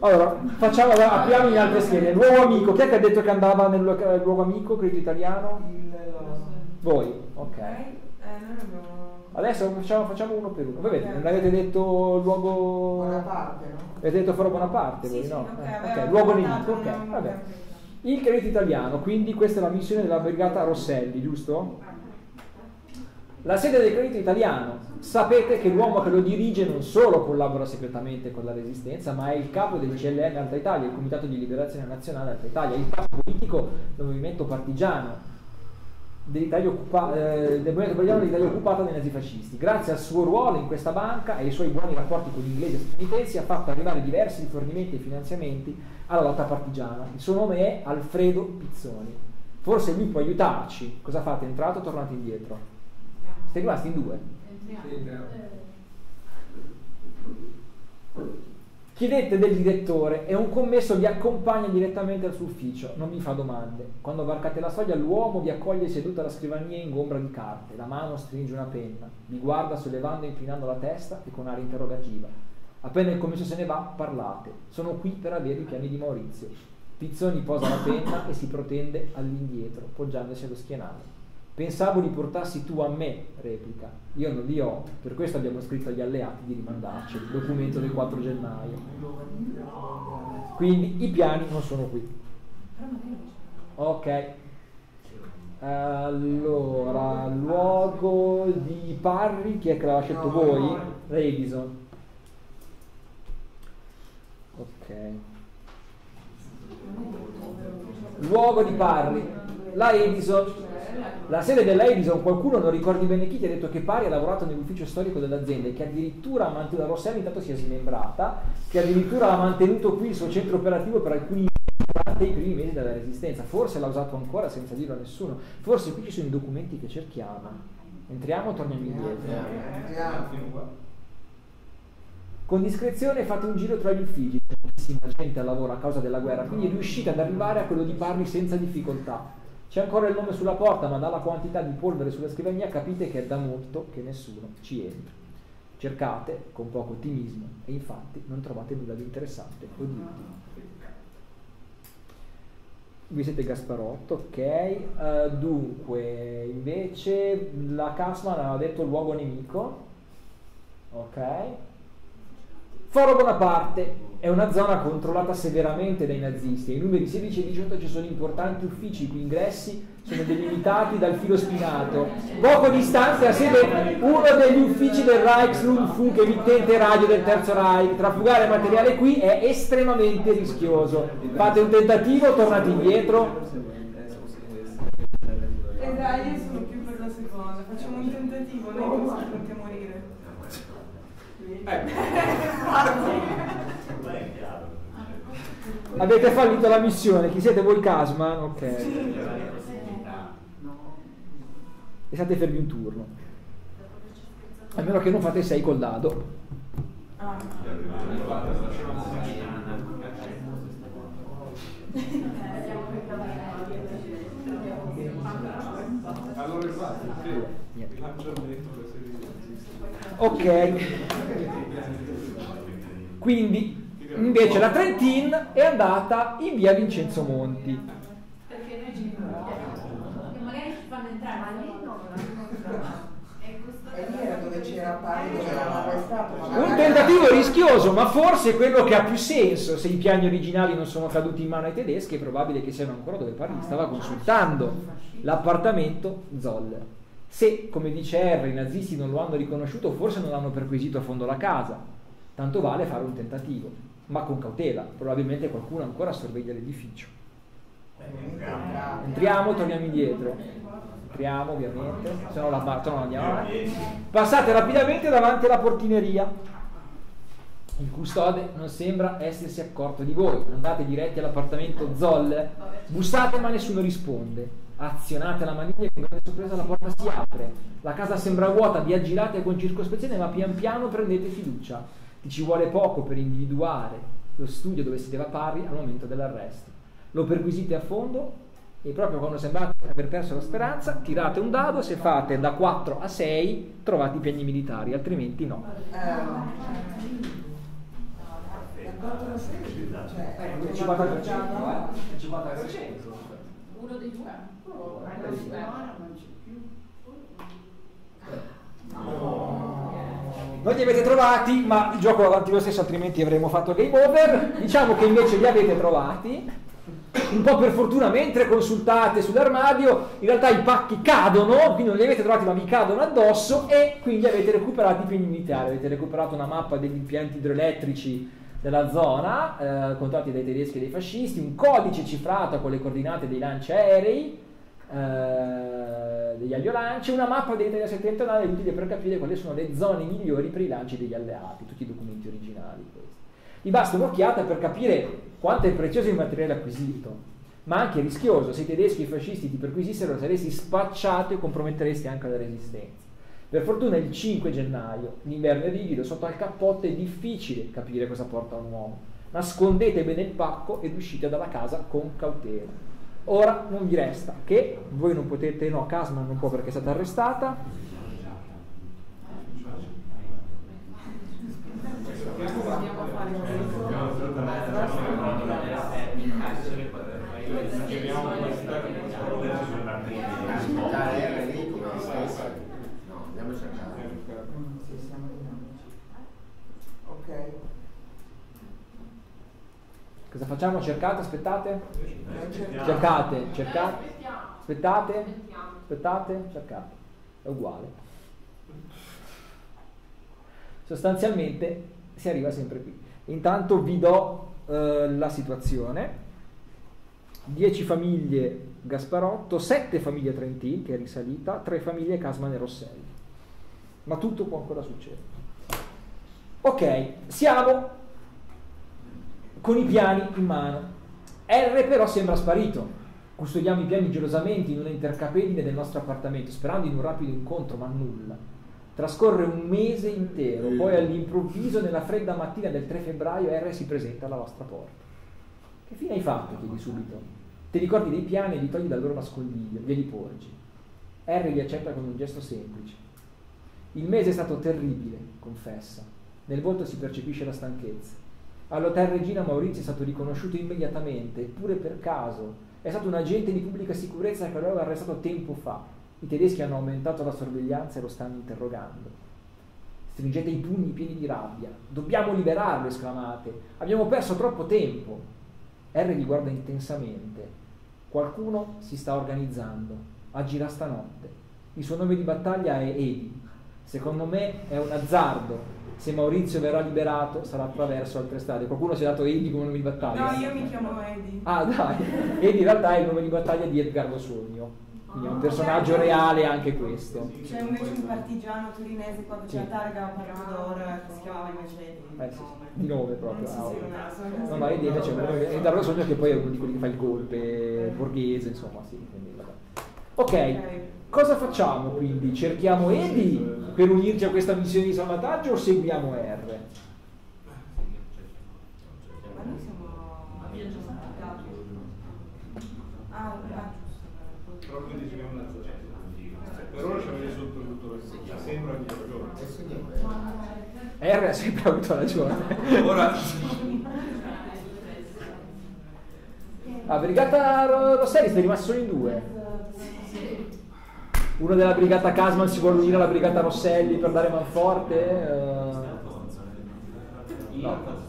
allora facciamo, apriamo in altre schede. Luogo amico, chi è che ha detto che andava nel lu- eh, luogo amico, credito italiano? Voi, ok. Adesso facciamo, facciamo uno per uno. Vedete, non avete detto luogo... Bonaparte, no? Avete detto foro Bonaparte, voi no? ok, Eh, ok, luogo nemico, ok, vabbè. Il credito italiano, quindi questa è la missione della brigata Rosselli, giusto? La sede del credito italiano. Sapete che l'uomo che lo dirige non solo collabora segretamente con la resistenza, ma è il capo del CLN Alta Italia, il Comitato di Liberazione Nazionale Alta Italia, il capo politico del movimento partigiano dell'Italia occupa- eh, del movimento partigiano dell'Italia occupata dai nazifascisti. Grazie al suo ruolo in questa banca e ai suoi buoni rapporti con gli inglesi e statunitensi ha fatto arrivare diversi rifornimenti e finanziamenti alla lotta partigiana. Il suo nome è Alfredo Pizzoni. Forse lui può aiutarci. Cosa fate? Entrate o tornate indietro? Siete rimasti in due? Chiedete del direttore e un commesso vi accompagna direttamente al suo ufficio, non mi fa domande. Quando varcate la soglia l'uomo vi accoglie seduto alla scrivania ingombra di carte, la mano stringe una penna, vi guarda sollevando e inclinando la testa e con aria interrogativa. Appena il commesso se ne va, parlate. Sono qui per avere i piani di Maurizio. Pizzoni posa la penna e si protende all'indietro, poggiandosi allo schienale. Pensavo li portassi tu a me, replica. Io non li ho, per questo abbiamo scritto agli alleati di rimandarci il documento del 4 gennaio. Quindi i piani non sono qui. Ok. Allora, luogo di Parri, chi è che l'aveva scelto voi? Redison. Ok. Luogo di Parri. La Edison. La sede della Edison, qualcuno non ricordi bene chi ti ha detto che Pari ha lavorato nell'ufficio storico dell'azienda e che addirittura ha mantenuto, la Rosselli intanto si è smembrata, che addirittura ha mantenuto qui il suo centro operativo per alcuni durante i primi mesi della resistenza. Forse l'ha usato ancora senza dirlo a nessuno. Forse qui ci sono i documenti che cerchiamo. Entriamo o torniamo indietro? Con discrezione fate un giro tra gli uffici, tantissima gente al lavoro a causa della guerra, quindi riuscite ad arrivare a quello di Parri senza difficoltà. C'è ancora il nome sulla porta, ma dalla quantità di polvere sulla scrivania capite che è da molto che nessuno ci entra. Cercate con poco ottimismo e infatti non trovate nulla di interessante o di utile. Voi siete Gasparotto, ok. Eh, dunque, invece la Casman aveva detto luogo nemico. Ok. Foro Bonaparte è una zona controllata severamente dai nazisti. Ai numeri 16 e 18 ci sono importanti uffici, i cui ingressi sono delimitati dal filo spinato. Poco distante ha sede uno degli uffici del Reichsrundfunk, emittente radio del Terzo Reich. Trafugare materiale qui è estremamente rischioso. Fate un tentativo, tornate indietro. E dai, io sono più per la seconda. Facciamo un tentativo, noi non siamo pronti a morire. Avete fallito la missione, chi siete voi Casman? Ok. E state fermi un turno. A meno che non fate 6 col dado. Esatto. Ok. Quindi invece la Trentin è andata in via Vincenzo Monti. Perché noi ci che magari ci fanno entrare, ma lì no, E lì era dove c'era Pari, dove eravamo arrestato. ma Un tentativo rischioso, ma forse quello che ha più senso. Se i piani originali non sono caduti in mano ai tedeschi, è probabile che siano ancora dove Parli stava consultando l'appartamento Zoller. Se, come dice R, i nazisti non lo hanno riconosciuto, forse non hanno perquisito a fondo la casa. Tanto vale fare un tentativo, ma con cautela. Probabilmente qualcuno ancora sorveglia l'edificio. Entriamo, torniamo indietro. Entriamo ovviamente, se no la no non andiamo avanti. Passate rapidamente davanti alla portineria. Il custode non sembra essersi accorto di voi. Andate diretti all'appartamento Zoll, bussate ma nessuno risponde. Azionate la maniglia e con grande sorpresa la porta si apre. La casa sembra vuota, vi aggirate con circospezione ma pian piano prendete fiducia. Ci vuole poco per individuare lo studio dove siete Parri al momento dell'arresto. Lo perquisite a fondo e proprio quando sembrate aver perso la speranza, tirate un dado, se fate da 4 a 6 trovate i piani militari, altrimenti no. Il 50%, eh? Il 50%. Uno dei due. Non li avete trovati, ma il gioco va avanti lo stesso, altrimenti avremmo fatto game over. Diciamo che invece li avete trovati. Un po' per fortuna, mentre consultate sull'armadio, in realtà i pacchi cadono, quindi non li avete trovati ma vi cadono addosso e quindi avete recuperato i piani militari. Avete recuperato una mappa degli impianti idroelettrici della zona, eh, contratti dai tedeschi e dai fascisti, un codice cifrato con le coordinate dei lanci aerei, eh, degli aviolanci, una mappa dell'Italia settentrionale utile per capire quali sono le zone migliori per i lanci degli alleati, tutti i documenti originali questi. Vi basta un'occhiata per capire quanto è prezioso il materiale acquisito, ma anche rischioso, se i tedeschi e i fascisti ti perquisissero saresti spacciato e comprometteresti anche la resistenza. Per fortuna il 5 gennaio, l'inverno è rigido, sotto al cappotto è difficile capire cosa porta un uomo. Nascondete bene il pacco ed uscite dalla casa con cautela. Ora non vi resta che voi non potete, no, Casman non può perché è stata arrestata. Sì, siamo dinamici. Ok. Cosa facciamo? Cercate, aspettate? Cercate, cercate. Aspettate, aspettate, cercate. È uguale. Sostanzialmente si arriva sempre qui. Intanto vi do eh, la situazione. 10 famiglie Gasparotto, 7 famiglie Trentin, che è risalita, 3 famiglie Casman e Rosselli. Ma tutto può ancora succedere. Ok, siamo con i piani in mano. R però sembra sparito. Custodiamo i piani gelosamente in una intercapedine del nostro appartamento, sperando in un rapido incontro, ma nulla. Trascorre un mese intero, poi all'improvviso, nella fredda mattina del 3 febbraio, R si presenta alla vostra porta. Che fine hai fatto? chiedi subito. Ti ricordi dei piani e li togli dal loro nascondiglio, glieli porgi. R li accetta con un gesto semplice. Il mese è stato terribile, confessa. Nel volto si percepisce la stanchezza. All'hotel Regina Maurizio è stato riconosciuto immediatamente, eppure per caso. È stato un agente di pubblica sicurezza che lo aveva arrestato tempo fa. I tedeschi hanno aumentato la sorveglianza e lo stanno interrogando. Stringete i pugni pieni di rabbia. Dobbiamo liberarlo, esclamate. Abbiamo perso troppo tempo. R vi guarda intensamente. Qualcuno si sta organizzando. Agirà stanotte. Il suo nome di battaglia è Edi. Secondo me è un azzardo. Se Maurizio verrà liberato sarà attraverso altre strade. Qualcuno si è dato Edi come nome di battaglia? No, io mi chiamo Edi. Ah, dai. Edi in realtà è il nome di battaglia di Edgar Lo Sogno. Quindi è un personaggio reale anche questo. C'è invece un partigiano torinese quando c'è Sì. la targa a Parador che si chiamava invece Edi. Eh, sì, sì, di nome proprio. Sì, ah, sì, ok. non era solo- No, no, Edi invece è uno- Edgar Lo Sogno che poi è uno di quelli che fa il golpe borghese, insomma, sì. quindi vabbè. Ok, cosa facciamo quindi? Cerchiamo Edi per unirci a questa missione di salvataggio o seguiamo R? Ah, ah, giusto. Però quindi ci una zona. Per ora ci avete sotto tutto il sembra ogni ragione. R ha sempre avuto ragione. Ora Ah, Brigata Ro- Rosselli, sei rimasto solo in due. Uno della Brigata Casman si vuole unire alla Brigata Rosselli per dare manforte. eh, no.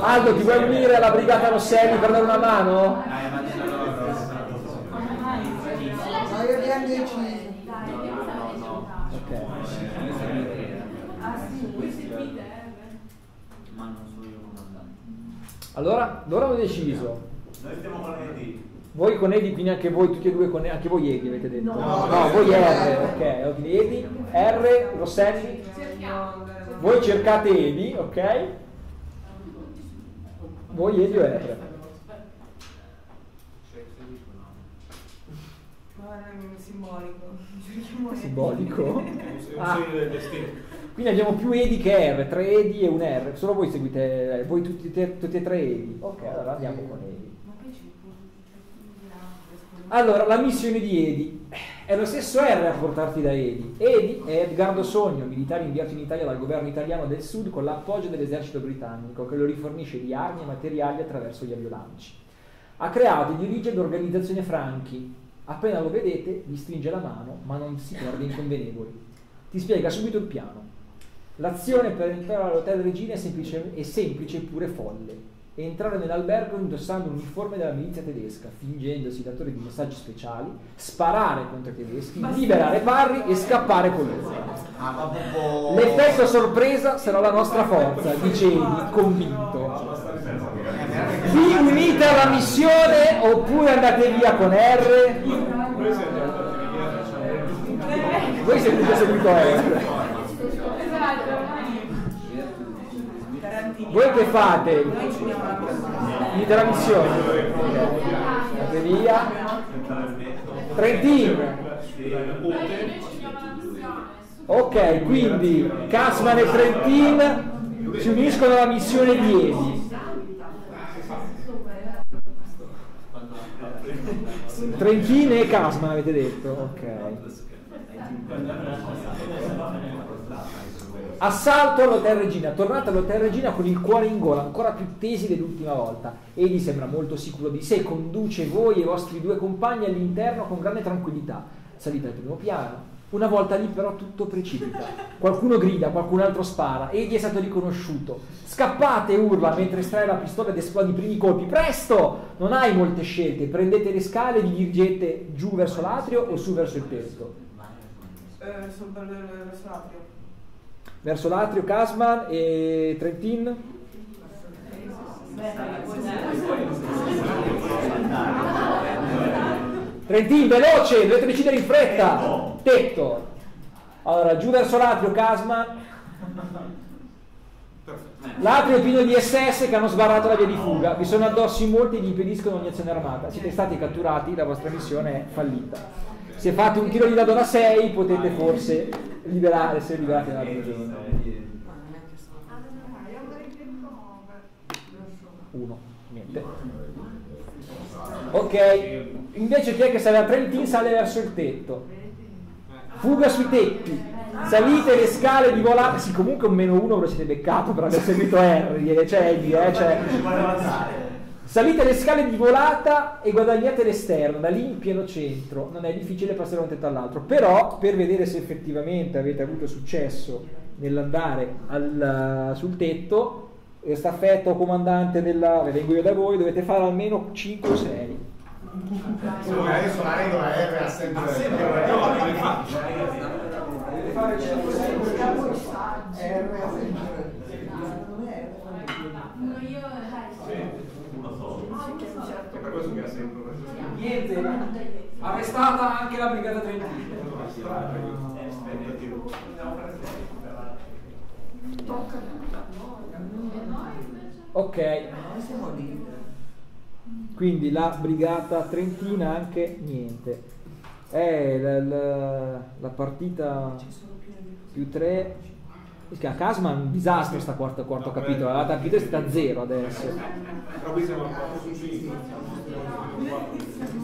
Aldo, ti vuoi unire alla Brigata Rosselli per dare una mano? Ma io abbiamo deciso. Ok. Ah sì, voi seguite, eh? Allora, loro hanno deciso. noi stiamo con Edi. Voi con Edi, quindi anche voi, tutti e due con anche voi Edi avete detto? No. no voi R, ok, quindi Edi, R, Rosselli, voi cercate Edi, ok? Voi Edi o R? Ma è simbolico. Cerchiamo Simbolico? Ah. Quindi abbiamo più Edi che R, tre Edi e un R, solo voi seguite, voi tutti, te- tutti e tre Edi. Ok, allora andiamo con Edi. Allora, la missione di Edi è lo stesso R a portarti da Edi. Edi è Edgardo Sogno, militare inviato in Italia dal governo italiano del Sud con l'appoggio dell'esercito britannico che lo rifornisce di armi e materiali attraverso gli aviolanci. Ha creato e dirige l'organizzazione Franchi. Appena lo vedete, vi stringe la mano, ma non si perde in convenevoli. Ti spiega subito il piano. L'azione per entrare all'Hotel Regina è semplice, è semplice eppure folle. Entrare nell'albergo indossando l'uniforme della milizia tedesca, fingendosi datore di messaggi speciali, sparare contro i tedeschi, liberare Parri e scappare con loro. L'effetto sorpresa sarà la nostra forza, dice Edi, convinto. Vi unite alla missione oppure andate via con R? Voi siete già seguito R. Voi che fate? Unite alla missione. Via. Trentino. Ok, quindi Casman e Trentin si uniscono alla missione di Edi. Trentin e Casman avete detto? Ok. Assalto all'Hotel Regina, tornate all'Hotel Regina con il cuore in gola, ancora più tesi dell'ultima volta. Egli sembra molto sicuro di sé, conduce voi e i vostri due compagni all'interno con grande tranquillità. Salite al primo piano. Una volta lì però tutto precipita. Qualcuno grida, qualcun altro spara. Egli è stato riconosciuto. Scappate, urla mentre estrae la pistola ed esplode i primi colpi. Presto! Non hai molte scelte. Prendete le scale e vi dirigete giù verso l'atrio o su verso il tetto. Eh, sul verso l'atrio. Verso l'atrio Casman e Trentin. Trentin, veloce, dovete decidere in fretta. Tetto. Allora, giù verso l'atrio Casman. L'atrio è pieno di SS che hanno sbarrato la via di fuga. Vi sono addosso in molti e vi impediscono ogni azione armata. Siete stati catturati, la vostra missione è fallita. Se fate un tiro di dado da 6 potete forse liberare, essere liberati dall'altro giorno. Uno, niente. Ok, invece chi è che sale a Trentin sale verso il tetto. Fuga sui tetti. Salite le scale di volata. Sì, comunque un meno uno ve lo siete beccato per aver seguito R. Cioè, eh, cioè. Salite le scale di volata e guadagnate l'esterno, da lì in pieno centro. Non è difficile passare da un tetto all'altro. Però, per vedere se effettivamente avete avuto successo nell'andare al, sul tetto, staffetta o comandante della. vengo io da voi, dovete fare almeno 5 o 6. Sì, adesso la regola R ha sempre Deve fare 5 6 R ha sempre. È per questo che ha sempre Niente, arrestata anche la brigata trentina. Ok, quindi la brigata trentina anche niente. È la, la- la partita più 3. Si chiama Casman, un disastro sta quarta, quarto capitolo. La partita è stata a zero adesso.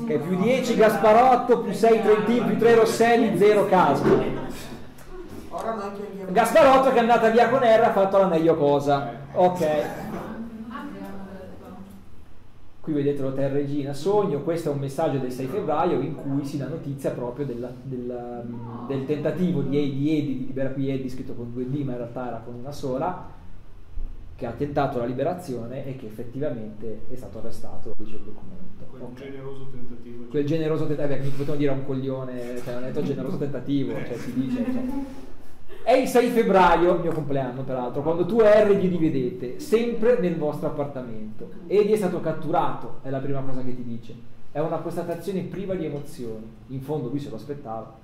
Però qui siamo a 4 su 5. Che è più 10 Gasparotto, più 6 Trentin, più 3 Rosselli, 0 Casman. Ora noi chiediamo. Gasparotto che è andata via con R ha fatto la meglio cosa. Ok. Qui vedete l'Hotel Regina Sogno, questo è un messaggio del 6 febbraio in cui si dà notizia proprio della- della, del tentativo di Edi, di libera qui Edi scritto con due D ma in realtà era con una sola, che ha tentato la liberazione e che effettivamente è stato arrestato, dice il documento. Quel Ok. generoso tentativo. Quel generoso tentativo, mi potevano dire a un coglione, cioè, non ho detto generoso tentativo, cioè si dice. cioè. È il 6 febbraio, il mio compleanno peraltro, quando tu e R vi rivedete, sempre nel vostro appartamento. Edi è stato catturato, è la prima cosa che ti dice. È una constatazione priva di emozioni. In fondo lui se lo aspettava.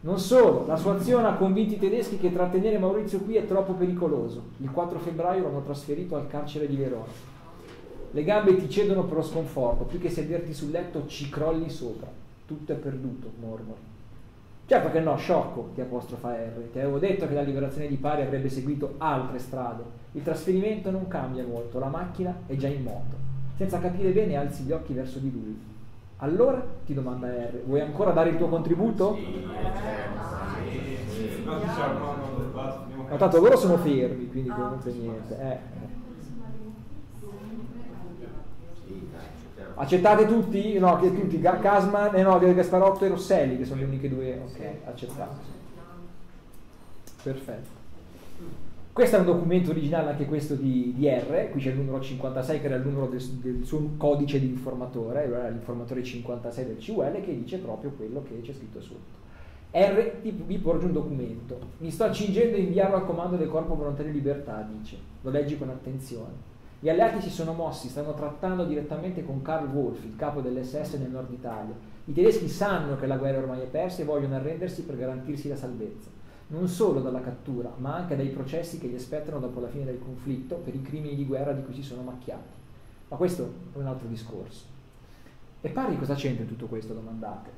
Non solo, la sua azione ha convinto i tedeschi che trattenere Maurizio qui è troppo pericoloso. Il 4 febbraio l'hanno trasferito al carcere di Verona. Le gambe ti cedono per lo sconforto, più che sederti sul letto ci crolli sopra. Tutto è perduto, mormori. Certo che no, sciocco, ti apostrofa R. Ti avevo detto che la liberazione di Pari avrebbe seguito altre strade. Il trasferimento non cambia molto, la macchina è già in moto. Senza capire bene alzi gli occhi verso di lui. Allora, ti domanda R, vuoi ancora dare il tuo contributo? No, diciamo, no, no, No, tanto loro sono fermi, quindi comunque niente. Eh. Accettate tutti? No, che tutti, Casman, eh no, Gasparotto e Rosselli, che sono le uniche due. Ok, accettate. Perfetto. Questo è un documento originale anche questo di, di R, qui c'è il numero 56 che era il numero del, del suo codice di informatore, era l'informatore 56 del CUL che dice proprio quello che c'è scritto sotto. R vi porge un documento, mi sto accingendo a inviarlo al comando del Corpo Volontario Libertà, dice, lo leggi con attenzione. Gli alleati si sono mossi, stanno trattando direttamente con Karl Wolf, il capo dell'SS nel nord Italia. I tedeschi sanno che la guerra ormai è persa e vogliono arrendersi per garantirsi la salvezza non solo dalla cattura, ma anche dai processi che li aspettano dopo la fine del conflitto per i crimini di guerra di cui si sono macchiati. Ma questo è un altro discorso. E Parri cosa c'entra in tutto questo, domandate?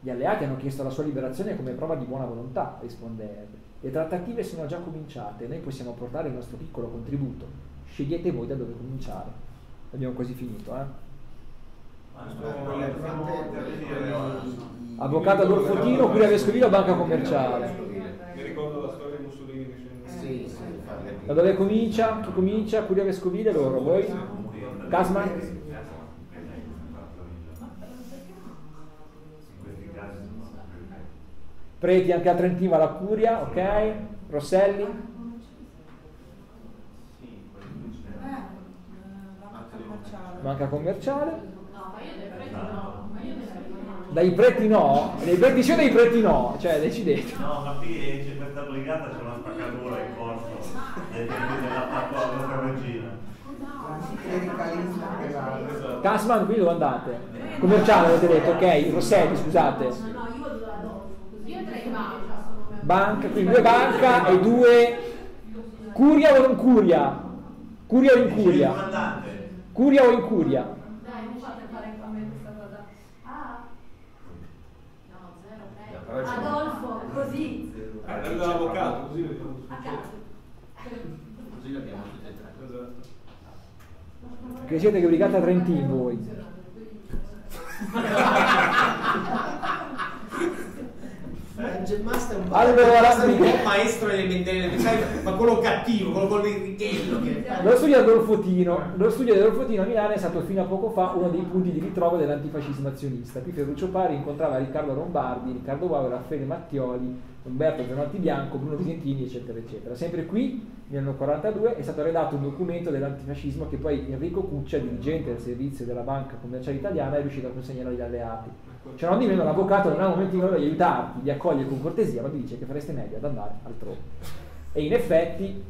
Gli alleati hanno chiesto la sua liberazione come prova di buona volontà, risponde R. Le trattative sono già cominciate e noi possiamo portare il nostro piccolo contributo. Scegliete voi da dove cominciare. Abbiamo quasi finito, eh? Avvocato Adolfo Tino, Curia Vescovile o Banca Commerciale? Mi ricordo la storia di Mussolini che scende. Sì, sì. Da dove comincia? Chi comincia? Curia Vescovile loro, voi? Casman? Preti anche a Trentino alla Curia, ok? Rosselli? Banca commerciale? No, ma io dei preti no, ma io dei preti no. Dai preti no? Dei preti sì o dei preti no? Cioè, decidete. No, ma qui c'è questa brigata, c'è una spaccatura in corso dai tempi dell'attacco alla privale. Casman, qui dove andate? Commerciale avete detto, ok? Rosselli, scusate. No, io vado da così io entrerei in banca. Banca, quindi due banca e due... Curia o non curia? Curia o in curia? Curia o in curia? Dai, non fate fare a me questa cosa. Ah. No, zero, però ok. c'è- Adolfo, così. Eh, dall'avvocato, così vediamo. A caso. Così l'abbiamo tutti e tre. Esatto. Che siete che brigata Trentin voi? Angel Master è un Allora, Master un mi- maestro elementare, ma quello cattivo, quello con il righello che Lo studio di Adolfo Tino, lo studio di Adolfo Tino a Milano è stato fino a poco fa uno dei punti di ritrovo dell'antifascismo azionista. Qui Ferruccio Pari incontrava Riccardo Lombardi, Riccardo Bauer, Raffaele Mattioli, Umberto Zanotti Bianco, Bruno Visentini, eccetera, eccetera. Sempre qui, nel 1942, è stato redatto un documento dell'antifascismo che poi Enrico Cuccia, dirigente del servizio della Banca Commerciale Italiana, è riuscito a consegnare agli alleati. Cioè non di meno l'avvocato non ha un momento in grado di aiutarti, li accoglie con cortesia, ma vi dice che fareste meglio ad andare altrove. E in effetti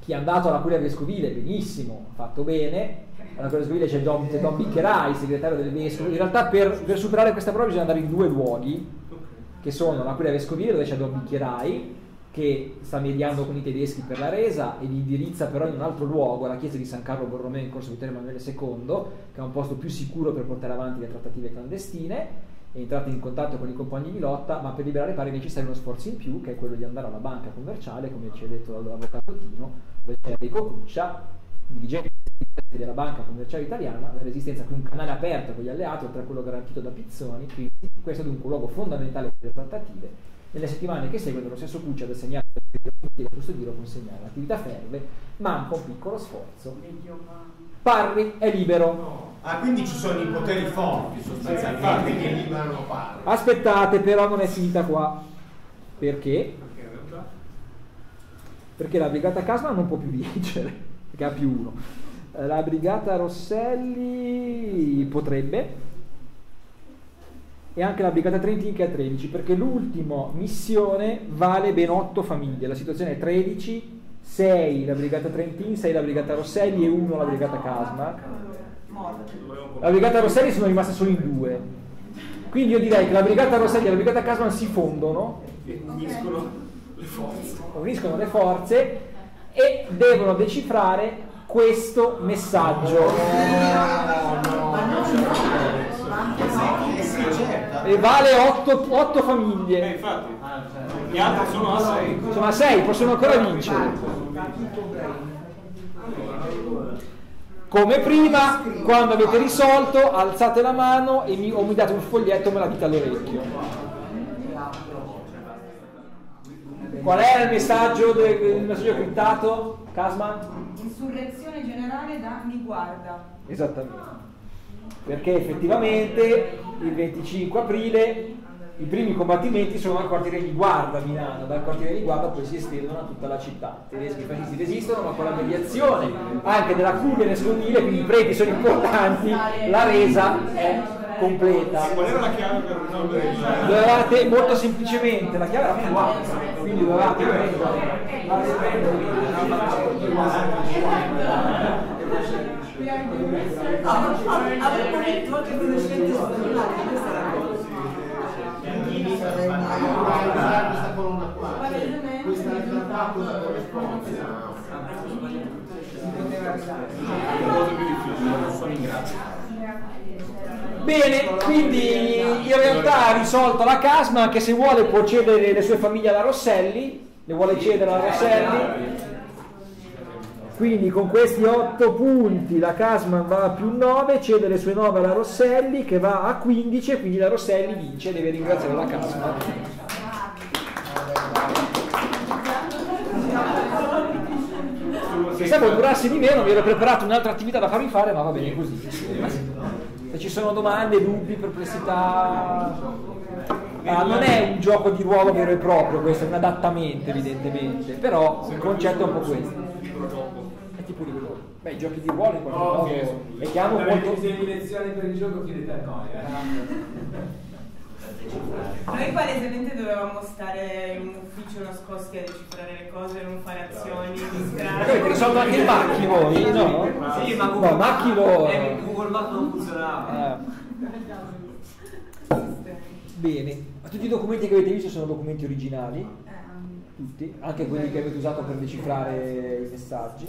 chi è andato alla curia vescovile, benissimo, ha fatto bene. Alla curia vescovile c'è Don, c'è Don Biccherai, segretario del vescovo. In realtà per, per superare questa prova bisogna andare in due luoghi, che sono la curia vescovile dove c'è Don Biccherai, che sta mediando con i tedeschi per la resa e li indirizza però in un altro luogo, la chiesa di San Carlo Borromeo in corso Vittorio Emanuele II, che è un posto più sicuro per portare avanti le trattative clandestine è entrato in contatto con i compagni di lotta, ma per liberare pare necessario uno sforzo in più, che è quello di andare alla banca commerciale, come ci ha detto l'avvocato Tino, dove c'è Enrico Cuccia, dirigente della banca commerciale italiana, la resistenza qui un canale aperto con gli alleati, oltre a quello garantito da Pizzoni, quindi questo è dunque un luogo fondamentale per le trattative. Nelle settimane che seguono lo stesso Cuccia ad assegnare a custodire o consegnare. L'attività ferve, manca un piccolo sforzo. Parri è libero. Ah, quindi ci sono i poteri forti sostanzialmente che liberano Parri. Aspettate, però non è finita qua. Perché? Perché la brigata Casma non può più vincere, perché ha più uno. La brigata Rosselli potrebbe. E anche la brigata Trentin che ha 13, perché l'ultima missione vale ben 8 famiglie. La situazione è 13, 6 la brigata Trentin, 6 la brigata Rosselli e 1 la brigata Casma. La brigata Rosselli sono rimaste solo in due. Quindi io direi che la brigata Rosselli e la brigata Casman si fondono, E uniscono le forze. uniscono le forze e devono decifrare questo messaggio. E vale 8, famiglie. Eh, infatti. Gli altri sono a 6. Sono a 6, possono ancora vincere. Come prima, quando avete risolto, alzate la mano e mi, o mi date un foglietto e me la dite all'orecchio. Qual è il messaggio, de- il messaggio criptato? Casman? Insurrezione generale da mi guarda. Esattamente. Perché effettivamente il 25 aprile i primi combattimenti sono al quartiere di Guarda a Milano, dal quartiere di Guarda poi si estendono a tutta la città. I tedeschi e fascisti resistono, ma con la mediazione anche della Curia nascondile, quindi i preti sono importanti, la resa è completa. Qual era la chiave per risolvere il Dovevate molto semplicemente, la chiave era qua, quindi dovevate prendere Bene, quindi in realtà ha risolto la Casma, anche se vuole può cedere le sue famiglie alla Rosselli, le vuole cedere alla Rosselli. Quindi con questi 8 punti la Casman va a più 9, cede le sue 9 alla Rosselli che va a 15 e quindi la Rosselli vince, deve ringraziare la Casman. Pensavo durasse di meno, mi ero preparato un'altra attività da farvi fare, ma va bene così. Se ci sono domande, dubbi, perplessità... Ah, non è un gioco di ruolo vero e proprio, questo è un adattamento evidentemente, però il concetto è un po' questo. Di ruolo. Beh, i giochi di ruolo in qualche modo è chiaro molto... di lezioni per il gioco chiedete a noi. Noi palesemente dovevamo stare in un ufficio nascosti a decifrare le cose, non fare azioni, distrarre. Avete risolto anche il macchi voi, no? Sì, ma No, macchi lo... Eh, Google Maps non funzionava. Eh. Bene, ma tutti i documenti che avete visto sono documenti originali? Tutti, anche quelli che avete usato per decifrare i messaggi.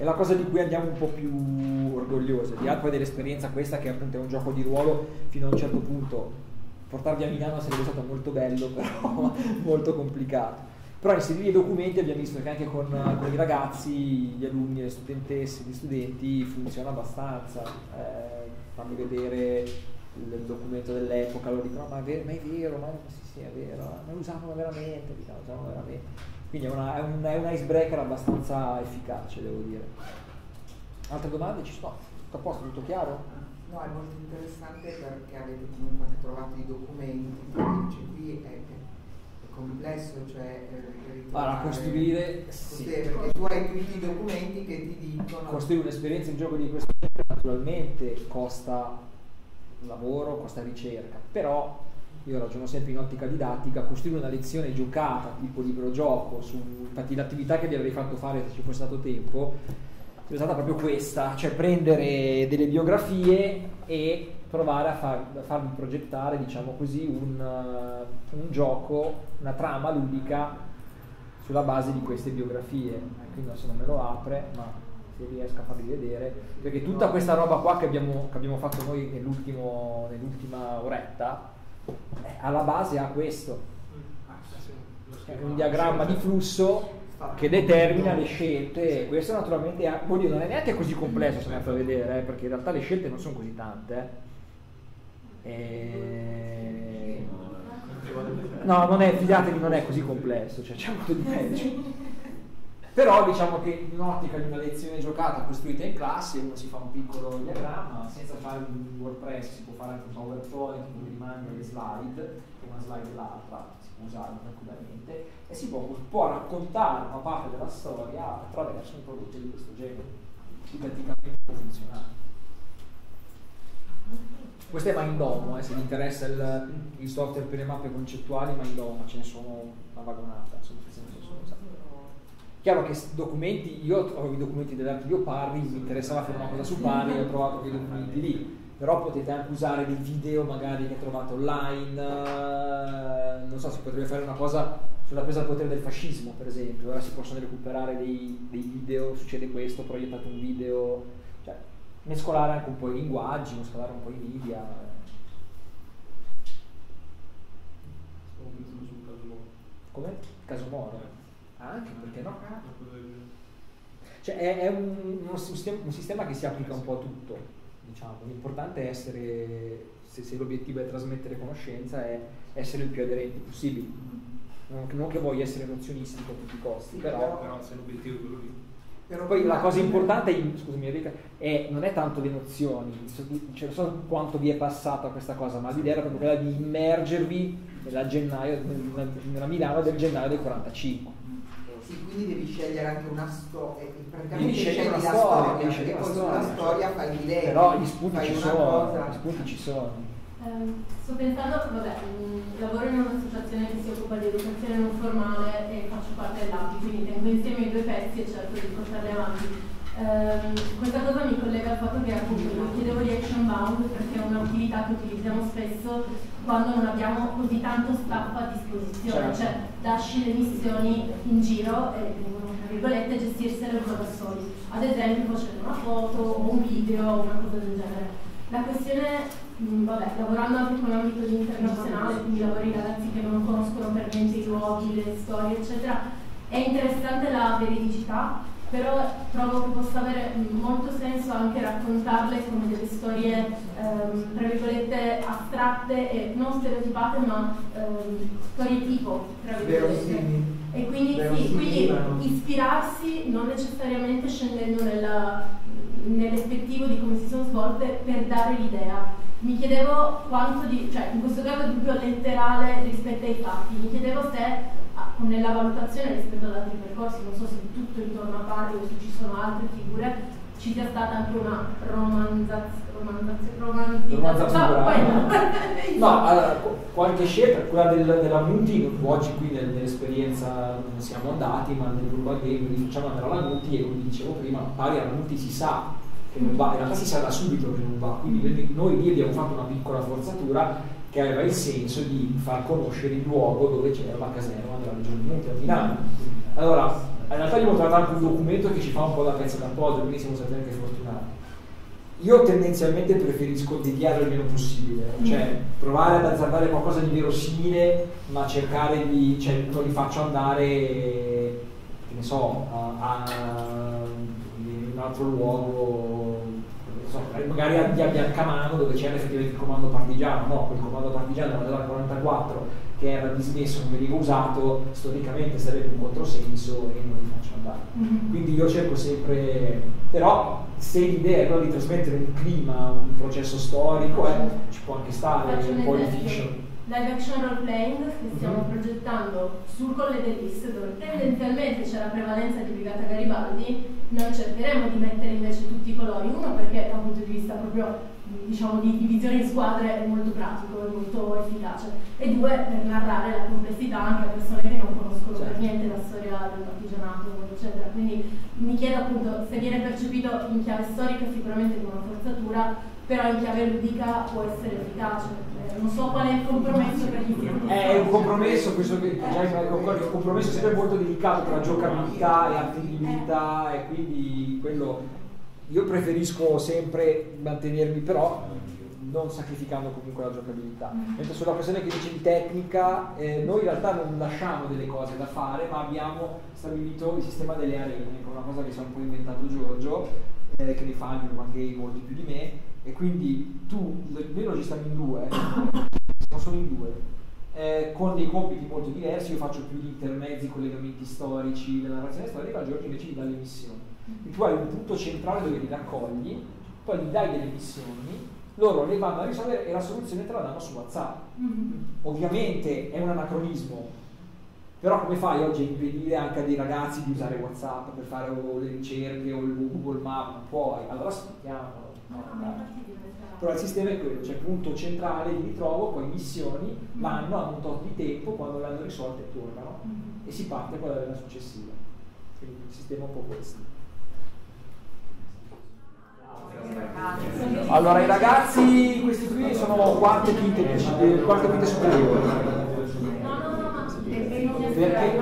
E la cosa di cui andiamo un po' più orgogliosi, di là poi dell'esperienza questa che appunto è un gioco di ruolo fino a un certo punto, portarvi a Milano sarebbe stato molto bello, però molto complicato. Però inserire i documenti abbiamo visto che anche con, con i ragazzi, gli alunni, le studentesse, gli studenti funziona abbastanza. Eh, fammi vedere il, documento dell'epoca, loro dicono ma è vero, ma è vero, ma sì, sì, è vero, ma usavano veramente, diciamo, lo usavano veramente. Quindi è, una, è, un, è un icebreaker abbastanza efficace, devo dire. Altre domande? Ci sono? Tutto a posto? Tutto chiaro? No, è molto interessante perché avete comunque anche trovato i documenti, invece qui è, è complesso, cioè eh, Allora, costruire, sì. Perché tu hai tutti i documenti che ti dicono Costruire un'esperienza in gioco di questo genere naturalmente costa lavoro, costa ricerca, però io ragiono sempre in ottica didattica, costruire una lezione giocata, tipo libro gioco, su, infatti l'attività che vi avrei fatto fare se ci fosse stato tempo, è stata proprio questa, cioè prendere delle biografie e provare a, far- a farvi progettare, diciamo così, un, un gioco, una trama ludica sulla base di queste biografie. Quindi adesso non me lo apre, ma se riesco a farvi vedere, perché tutta questa roba qua che abbiamo, che abbiamo fatto noi nell'ultimo- nell'ultima oretta, eh, alla base ha questo, è un diagramma di flusso che determina le scelte e questo naturalmente ha- vuol dire, non è neanche così complesso se andate a vedere, eh, perché in realtà le scelte non sono così tante. eh. E... No, non è, fidatevi, non è così complesso, cioè c'è molto di peggio. Però diciamo che in ottica di una lezione giocata costruita in classe uno si fa un piccolo diagramma, senza fare un WordPress, si può fare anche un PowerPoint dove rimane le slide, una slide l'altra, si può usare tranquillamente, e si può, può raccontare una parte della storia attraverso un prodotto di questo genere. Didatticamente può funzionare. Questo è Mindomo, eh, se vi interessa il, il software per le mappe concettuali, Mindomo, ce ne sono una vagonata, insomma, queste ne sono usate. Chiaro che documenti, io ho i documenti dell'archivio Parri, mi interessava fare una cosa su Parri, ho trovato quei documenti lì, però potete anche usare dei video magari che trovate online, eh, non so, si potrebbe fare una cosa sulla presa al potere del fascismo, per esempio, ora si possono recuperare dei, dei video, succede questo, proiettate un video, cioè mescolare anche un po' i linguaggi, mescolare un po' i media. Pensando sul caso Moro. Moro? Anche, perché no? Cioè è, è un, uno sistema, un sistema che si applica un po' a tutto, diciamo. L'importante è essere, se, se l'obiettivo è trasmettere conoscenza, è essere il più aderenti possibile. Non, non che voglio essere nozionistico a tutti i costi, però... Però se l'obiettivo è quello lì. Però Poi la cosa importante, in- scusami Enrica, è, non è tanto le nozioni, cioè, non so quanto vi è passata questa cosa, ma l'idea era proprio quella di immergervi nella, gennaio, nella, nella Milano del gennaio del 45. Sì, quindi devi scegliere anche una storia, praticamente Devi scegliere scegli una la storia, storia, perché poi una sulla storia, storia fai l'idea. Però gli spunti fai ci una sono, cosa. gli spunti ci sono. Ehm, sto pensando, vabbè, mh, lavoro in un'associazione che si occupa di educazione non formale e faccio parte dell'API, quindi tengo insieme i due pezzi e cerco di portarli avanti. Ehm, questa cosa mi collega al fatto che appunto io chiedevo di action bound perché è un'attività che utilizziamo spesso quando non abbiamo così tanto staff a disposizione, Certo. cioè lasci le missioni in giro e virgolette, gestirsele un po' da soli. Ad esempio facendo una foto o un video o una cosa del genere. La questione, mh, vabbè, lavorando anche con l'ambito internazionale, quindi lavori ragazzi che non conoscono per niente i luoghi, le storie, eccetera, è interessante la veridicità, però trovo che possa avere molto senso anche raccontarle come delle storie, ehm, tra virgolette, astratte e non stereotipate, ma ehm, storie tipo, tra virgolette. E quindi, sì, quindi ispirarsi non necessariamente scendendo nella- nell'effettivo di come si sono svolte per dare l'idea. Mi chiedevo quanto di, cioè in questo caso è proprio letterale rispetto ai fatti, mi chiedevo se nella valutazione rispetto ad altri percorsi, non so se tutto intorno a Pari o se ci sono altre figure, ci sia stata anche una romanzazio- romantizzazione. Romanzatura. quella. No, allora, qu- qualche scelta, quella del, della Muti, oggi qui nel- nell'esperienza non siamo andati, ma nell'Urban Game li facciamo andare alla Muti e come dicevo prima, pari alla Muti si sa che non va, in realtà si sa da subito che non va, quindi noi lì abbiamo fatto una piccola forzatura che aveva il senso di far conoscere il luogo dove c'era la caserma della Regione Muti a Milano. Allora, in realtà abbiamo trovato anche un documento che ci fa un po' da pezzo d'appoggio, quindi siamo stati anche fortunati. Io tendenzialmente preferisco deviare il meno possibile, cioè provare ad azzardare qualcosa di verosimile, ma cercare di, cioè non li faccio andare, che ne so, a, a- in un altro luogo, so, magari a- a Biancamano dove c'era effettivamente il comando partigiano, no, quel comando partigiano era della 44 che era dismesso, non veniva usato, storicamente sarebbe un controsenso e non li faccio andare. Mhm. Quindi io cerco sempre, però se l'idea è quella di trasmettere un clima, un processo storico, eh, ci può anche stare Faccio un po' di esempio. fiction. Live action role playing che stiamo Mhm. progettando sul Colle dell'Ist dove tendenzialmente c'è la prevalenza di Brigata Garibaldi, noi cercheremo di mettere invece tutti i colori, uno perché da un punto di vista proprio diciamo di divisione in squadre è molto pratico, è molto efficace e due per narrare la complessità anche a persone che non conoscono per Certo. niente la storia del partigianato eccetera, quindi mi chiedo appunto se viene percepito in chiave storica sicuramente come una forzatura, però in chiave ludica può essere efficace. Non so qual è il compromesso per gli istituti. È un compromesso, questo è un compromesso sempre molto delicato tra giocabilità e attendibilità e quindi quello io preferisco sempre mantenermi però non sacrificando comunque la giocabilità. Mentre sulla questione che dice di tecnica, eh, noi in realtà non lasciamo delle cose da fare, ma abbiamo stabilito il sistema delle arene, una cosa che si è un po' inventato Giorgio, eh, che ne fa il Urban Game molti più di me, e quindi tu, noi lo registriamo in due, siamo solo in due, eh, con dei compiti molto diversi, io faccio più gli intermezzi, collegamenti storici, la narrazione storica, Giorgio invece gli dà le missioni. E tu hai un punto centrale dove li raccogli, poi gli dai delle missioni, loro le vanno a risolvere e la soluzione te la danno su WhatsApp. Mhm. Ovviamente è un anacronismo, però come fai oggi a impedire anche a dei ragazzi di usare WhatsApp per fare le ricerche o il Google Map? Non puoi, allora aspettiamolo. Però il sistema è quello, c'è punto centrale di ritrovo, poi missioni vanno a un tot di tempo, quando le hanno risolte tornano Mhm. e si parte con la successiva. Quindi il sistema è un po' questo. Allora, i ragazzi, questi qui sono quante quinte, eh, quante quinte superiori. Perché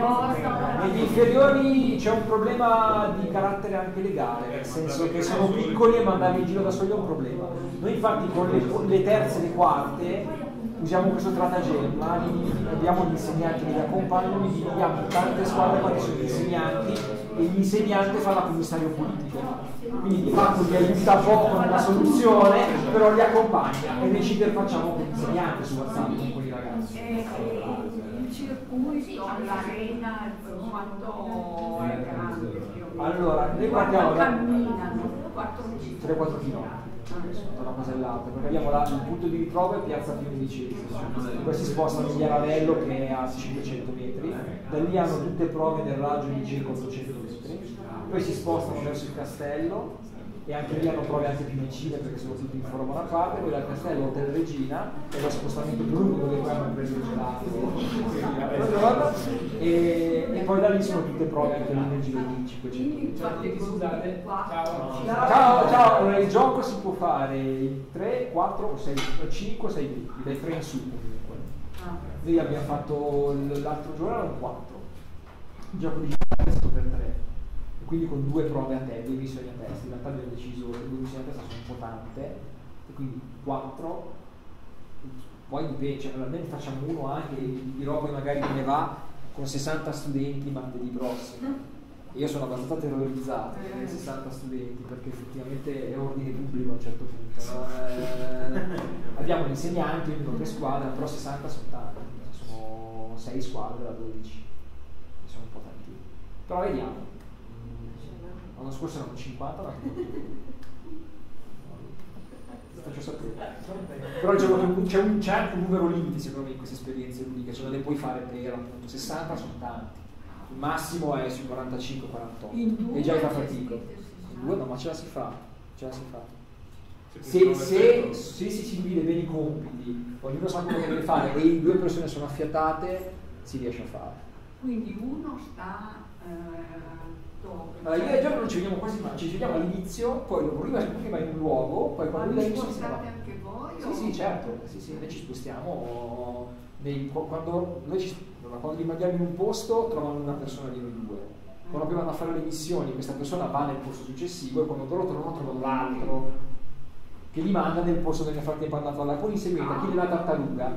negli inferiori c'è un problema di carattere anche legale, nel senso che sono piccoli e mandarli in giro da soli è un problema. Noi infatti con le, con le terze e le quarte usiamo questo stratagemma, abbiamo gli insegnanti che li accompagnano, li dividiamo tante squadre quanti sono gli insegnanti e l'insegnante fa la commissario politico. Quindi di fatto li aiuta poco nella soluzione, però li accompagna e decidere facciamo con l'insegnante su WhatsApp con quei ragazzi. Quanto è grande? Allora, noi partiamo da camminano? 4 3-4 km da una cosa all'altra, perché abbiamo la- il punto di ritrovo è Piazza XI, poi si spostano in Viaranello che è a 500 metri, da lì hanno tutte prove nel raggio di circa 800 metri, poi si spostano verso il castello e anche lì hanno prove anche più vicine perché sono tutti in forma una parte, poi dal castello Hotel Regina, è lo spostamento più lungo dove poi hanno preso il gelato e, e poi da lì sono tutte prove anche lì nel giro di 500 metri. Scusate, ciao. Ciao, ciao, il gioco si può fare in 3, 4 o 6, 5 o 6 gruppi, dai 3 in su comunque. Noi abbiamo fatto l'altro giorno erano 4. Il gioco di è stato per 3. Quindi con due prove a te, due missioni a testa. In realtà abbiamo deciso che due missioni a testa sono un po' tante, e quindi 4. Poi dipende, cioè, ne facciamo uno anche, dirò poi magari come va con 60 studenti martedì prossimo. Io sono abbastanza terrorizzato con i 60 studenti perché effettivamente è ordine pubblico a un certo punto. no? Eh, abbiamo gli insegnanti, ognuno per squadra, però 60 sono tanti, sono 6 squadre da 12, che sono un po' tantini. Però vediamo. L'anno scorso erano 50, l'anno faccio sapere. Però che- c'è, un, un numero limite secondo me in queste esperienze ludiche, cioè non le puoi fare per appunto 60 sono tanti. Il massimo è sui 45-48 In due e già fa fatica. In due no, ma ce la si fa, ce la si fa. Se Se, se, si divide bene i compiti, ognuno sa quello che deve fare e le due persone sono affiatate, si riesce a fare. Quindi uno sta eh? Allora, io e Giorgio non ci vediamo quasi mai, ci vediamo all'inizio, poi dopo prima, prima in un luogo, poi quando lui va. spostate anche voi? Sì, o- sì, certo, sì, sì, noi ci spostiamo, nei- quando, noi ci, allora, quando rimaniamo in un posto trovano una persona di noi due. Quando poi vanno a fare le missioni, questa persona va nel posto successivo e quando loro tornano trovano l'altro che li manda nel posto che nel frattempo è andato alla con inseguita, chi della tartaruga.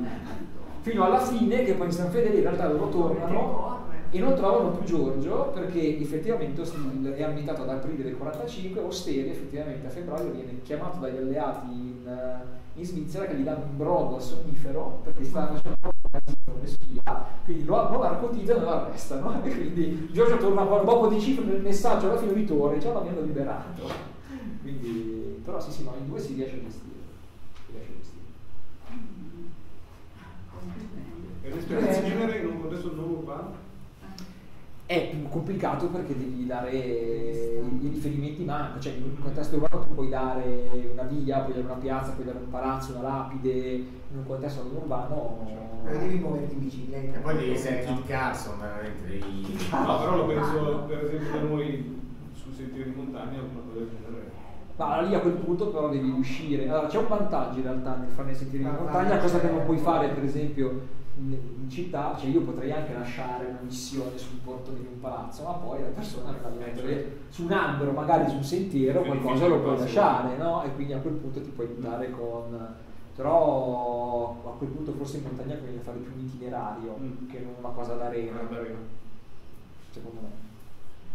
Fino alla fine che poi in San Fedele in realtà loro tornano e non trovano più Giorgio perché effettivamente è ambientato ad aprile del 45, Osteri effettivamente a febbraio viene chiamato dagli alleati in, eh, in Svizzera che gli danno un brodo al sonnifero perché stava facendo un come spia, quindi lo, lo narcotizzano e lo arrestano e quindi Giorgio torna poi dopo decifra nel messaggio alla fine di torre, già l'abbiamo liberato. Quindi, però sì sì, no, in due si riesce a gestire. Si riesce a gestire. E l'esperienza di vivere in un contesto non urbano? È più complicato perché devi dare i, riferimenti manco, cioè in un contesto urbano tu puoi dare una via, puoi dare una piazza, puoi dare un palazzo, una lapide, in un contesto non urbano Però devi muoverti in bicicletta. E poi devi essere Kit Carson, veramente. Devi... No, però lo penso per esempio da noi sul sentiero di montagna una cosa del genere. Ma lì a quel punto però devi riuscire. Allora c'è un vantaggio in realtà nel fare i sentieri di Ah, montagna, vai, cosa che non puoi fare per esempio in, in città, cioè io potrei anche lasciare una missione sul portone di un palazzo, ma poi la persona non la mettere su un albero, magari su un sentiero, qualcosa lo puoi lasciare, no? E quindi a quel punto ti puoi aiutare con... Però a quel punto forse in montagna conviene fare più un itinerario Mm. che non una cosa d'arena, secondo me.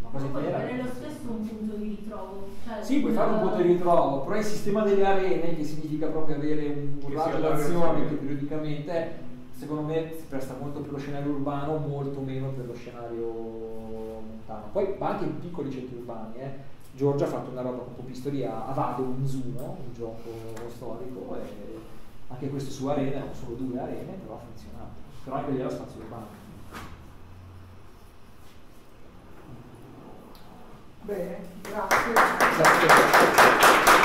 Una cosa Puoi itineraria. avere lo stesso un punto di ritrovo. Cioè, Sì, puoi fare un punto di ritrovo, però il sistema delle arene, che significa proprio avere un raggio allarga d'azione che periodicamente, secondo me, si presta molto per lo scenario urbano, molto meno per lo scenario montano. Poi va anche in piccoli centri urbani, eh. Giorgia ha fatto una roba con Popistori a, a Vado, un gioco storico, e anche questo su arena, erano solo due arene, però ha funzionato. Però anche lì era spazio urbano. Bene, grazie. Grazie.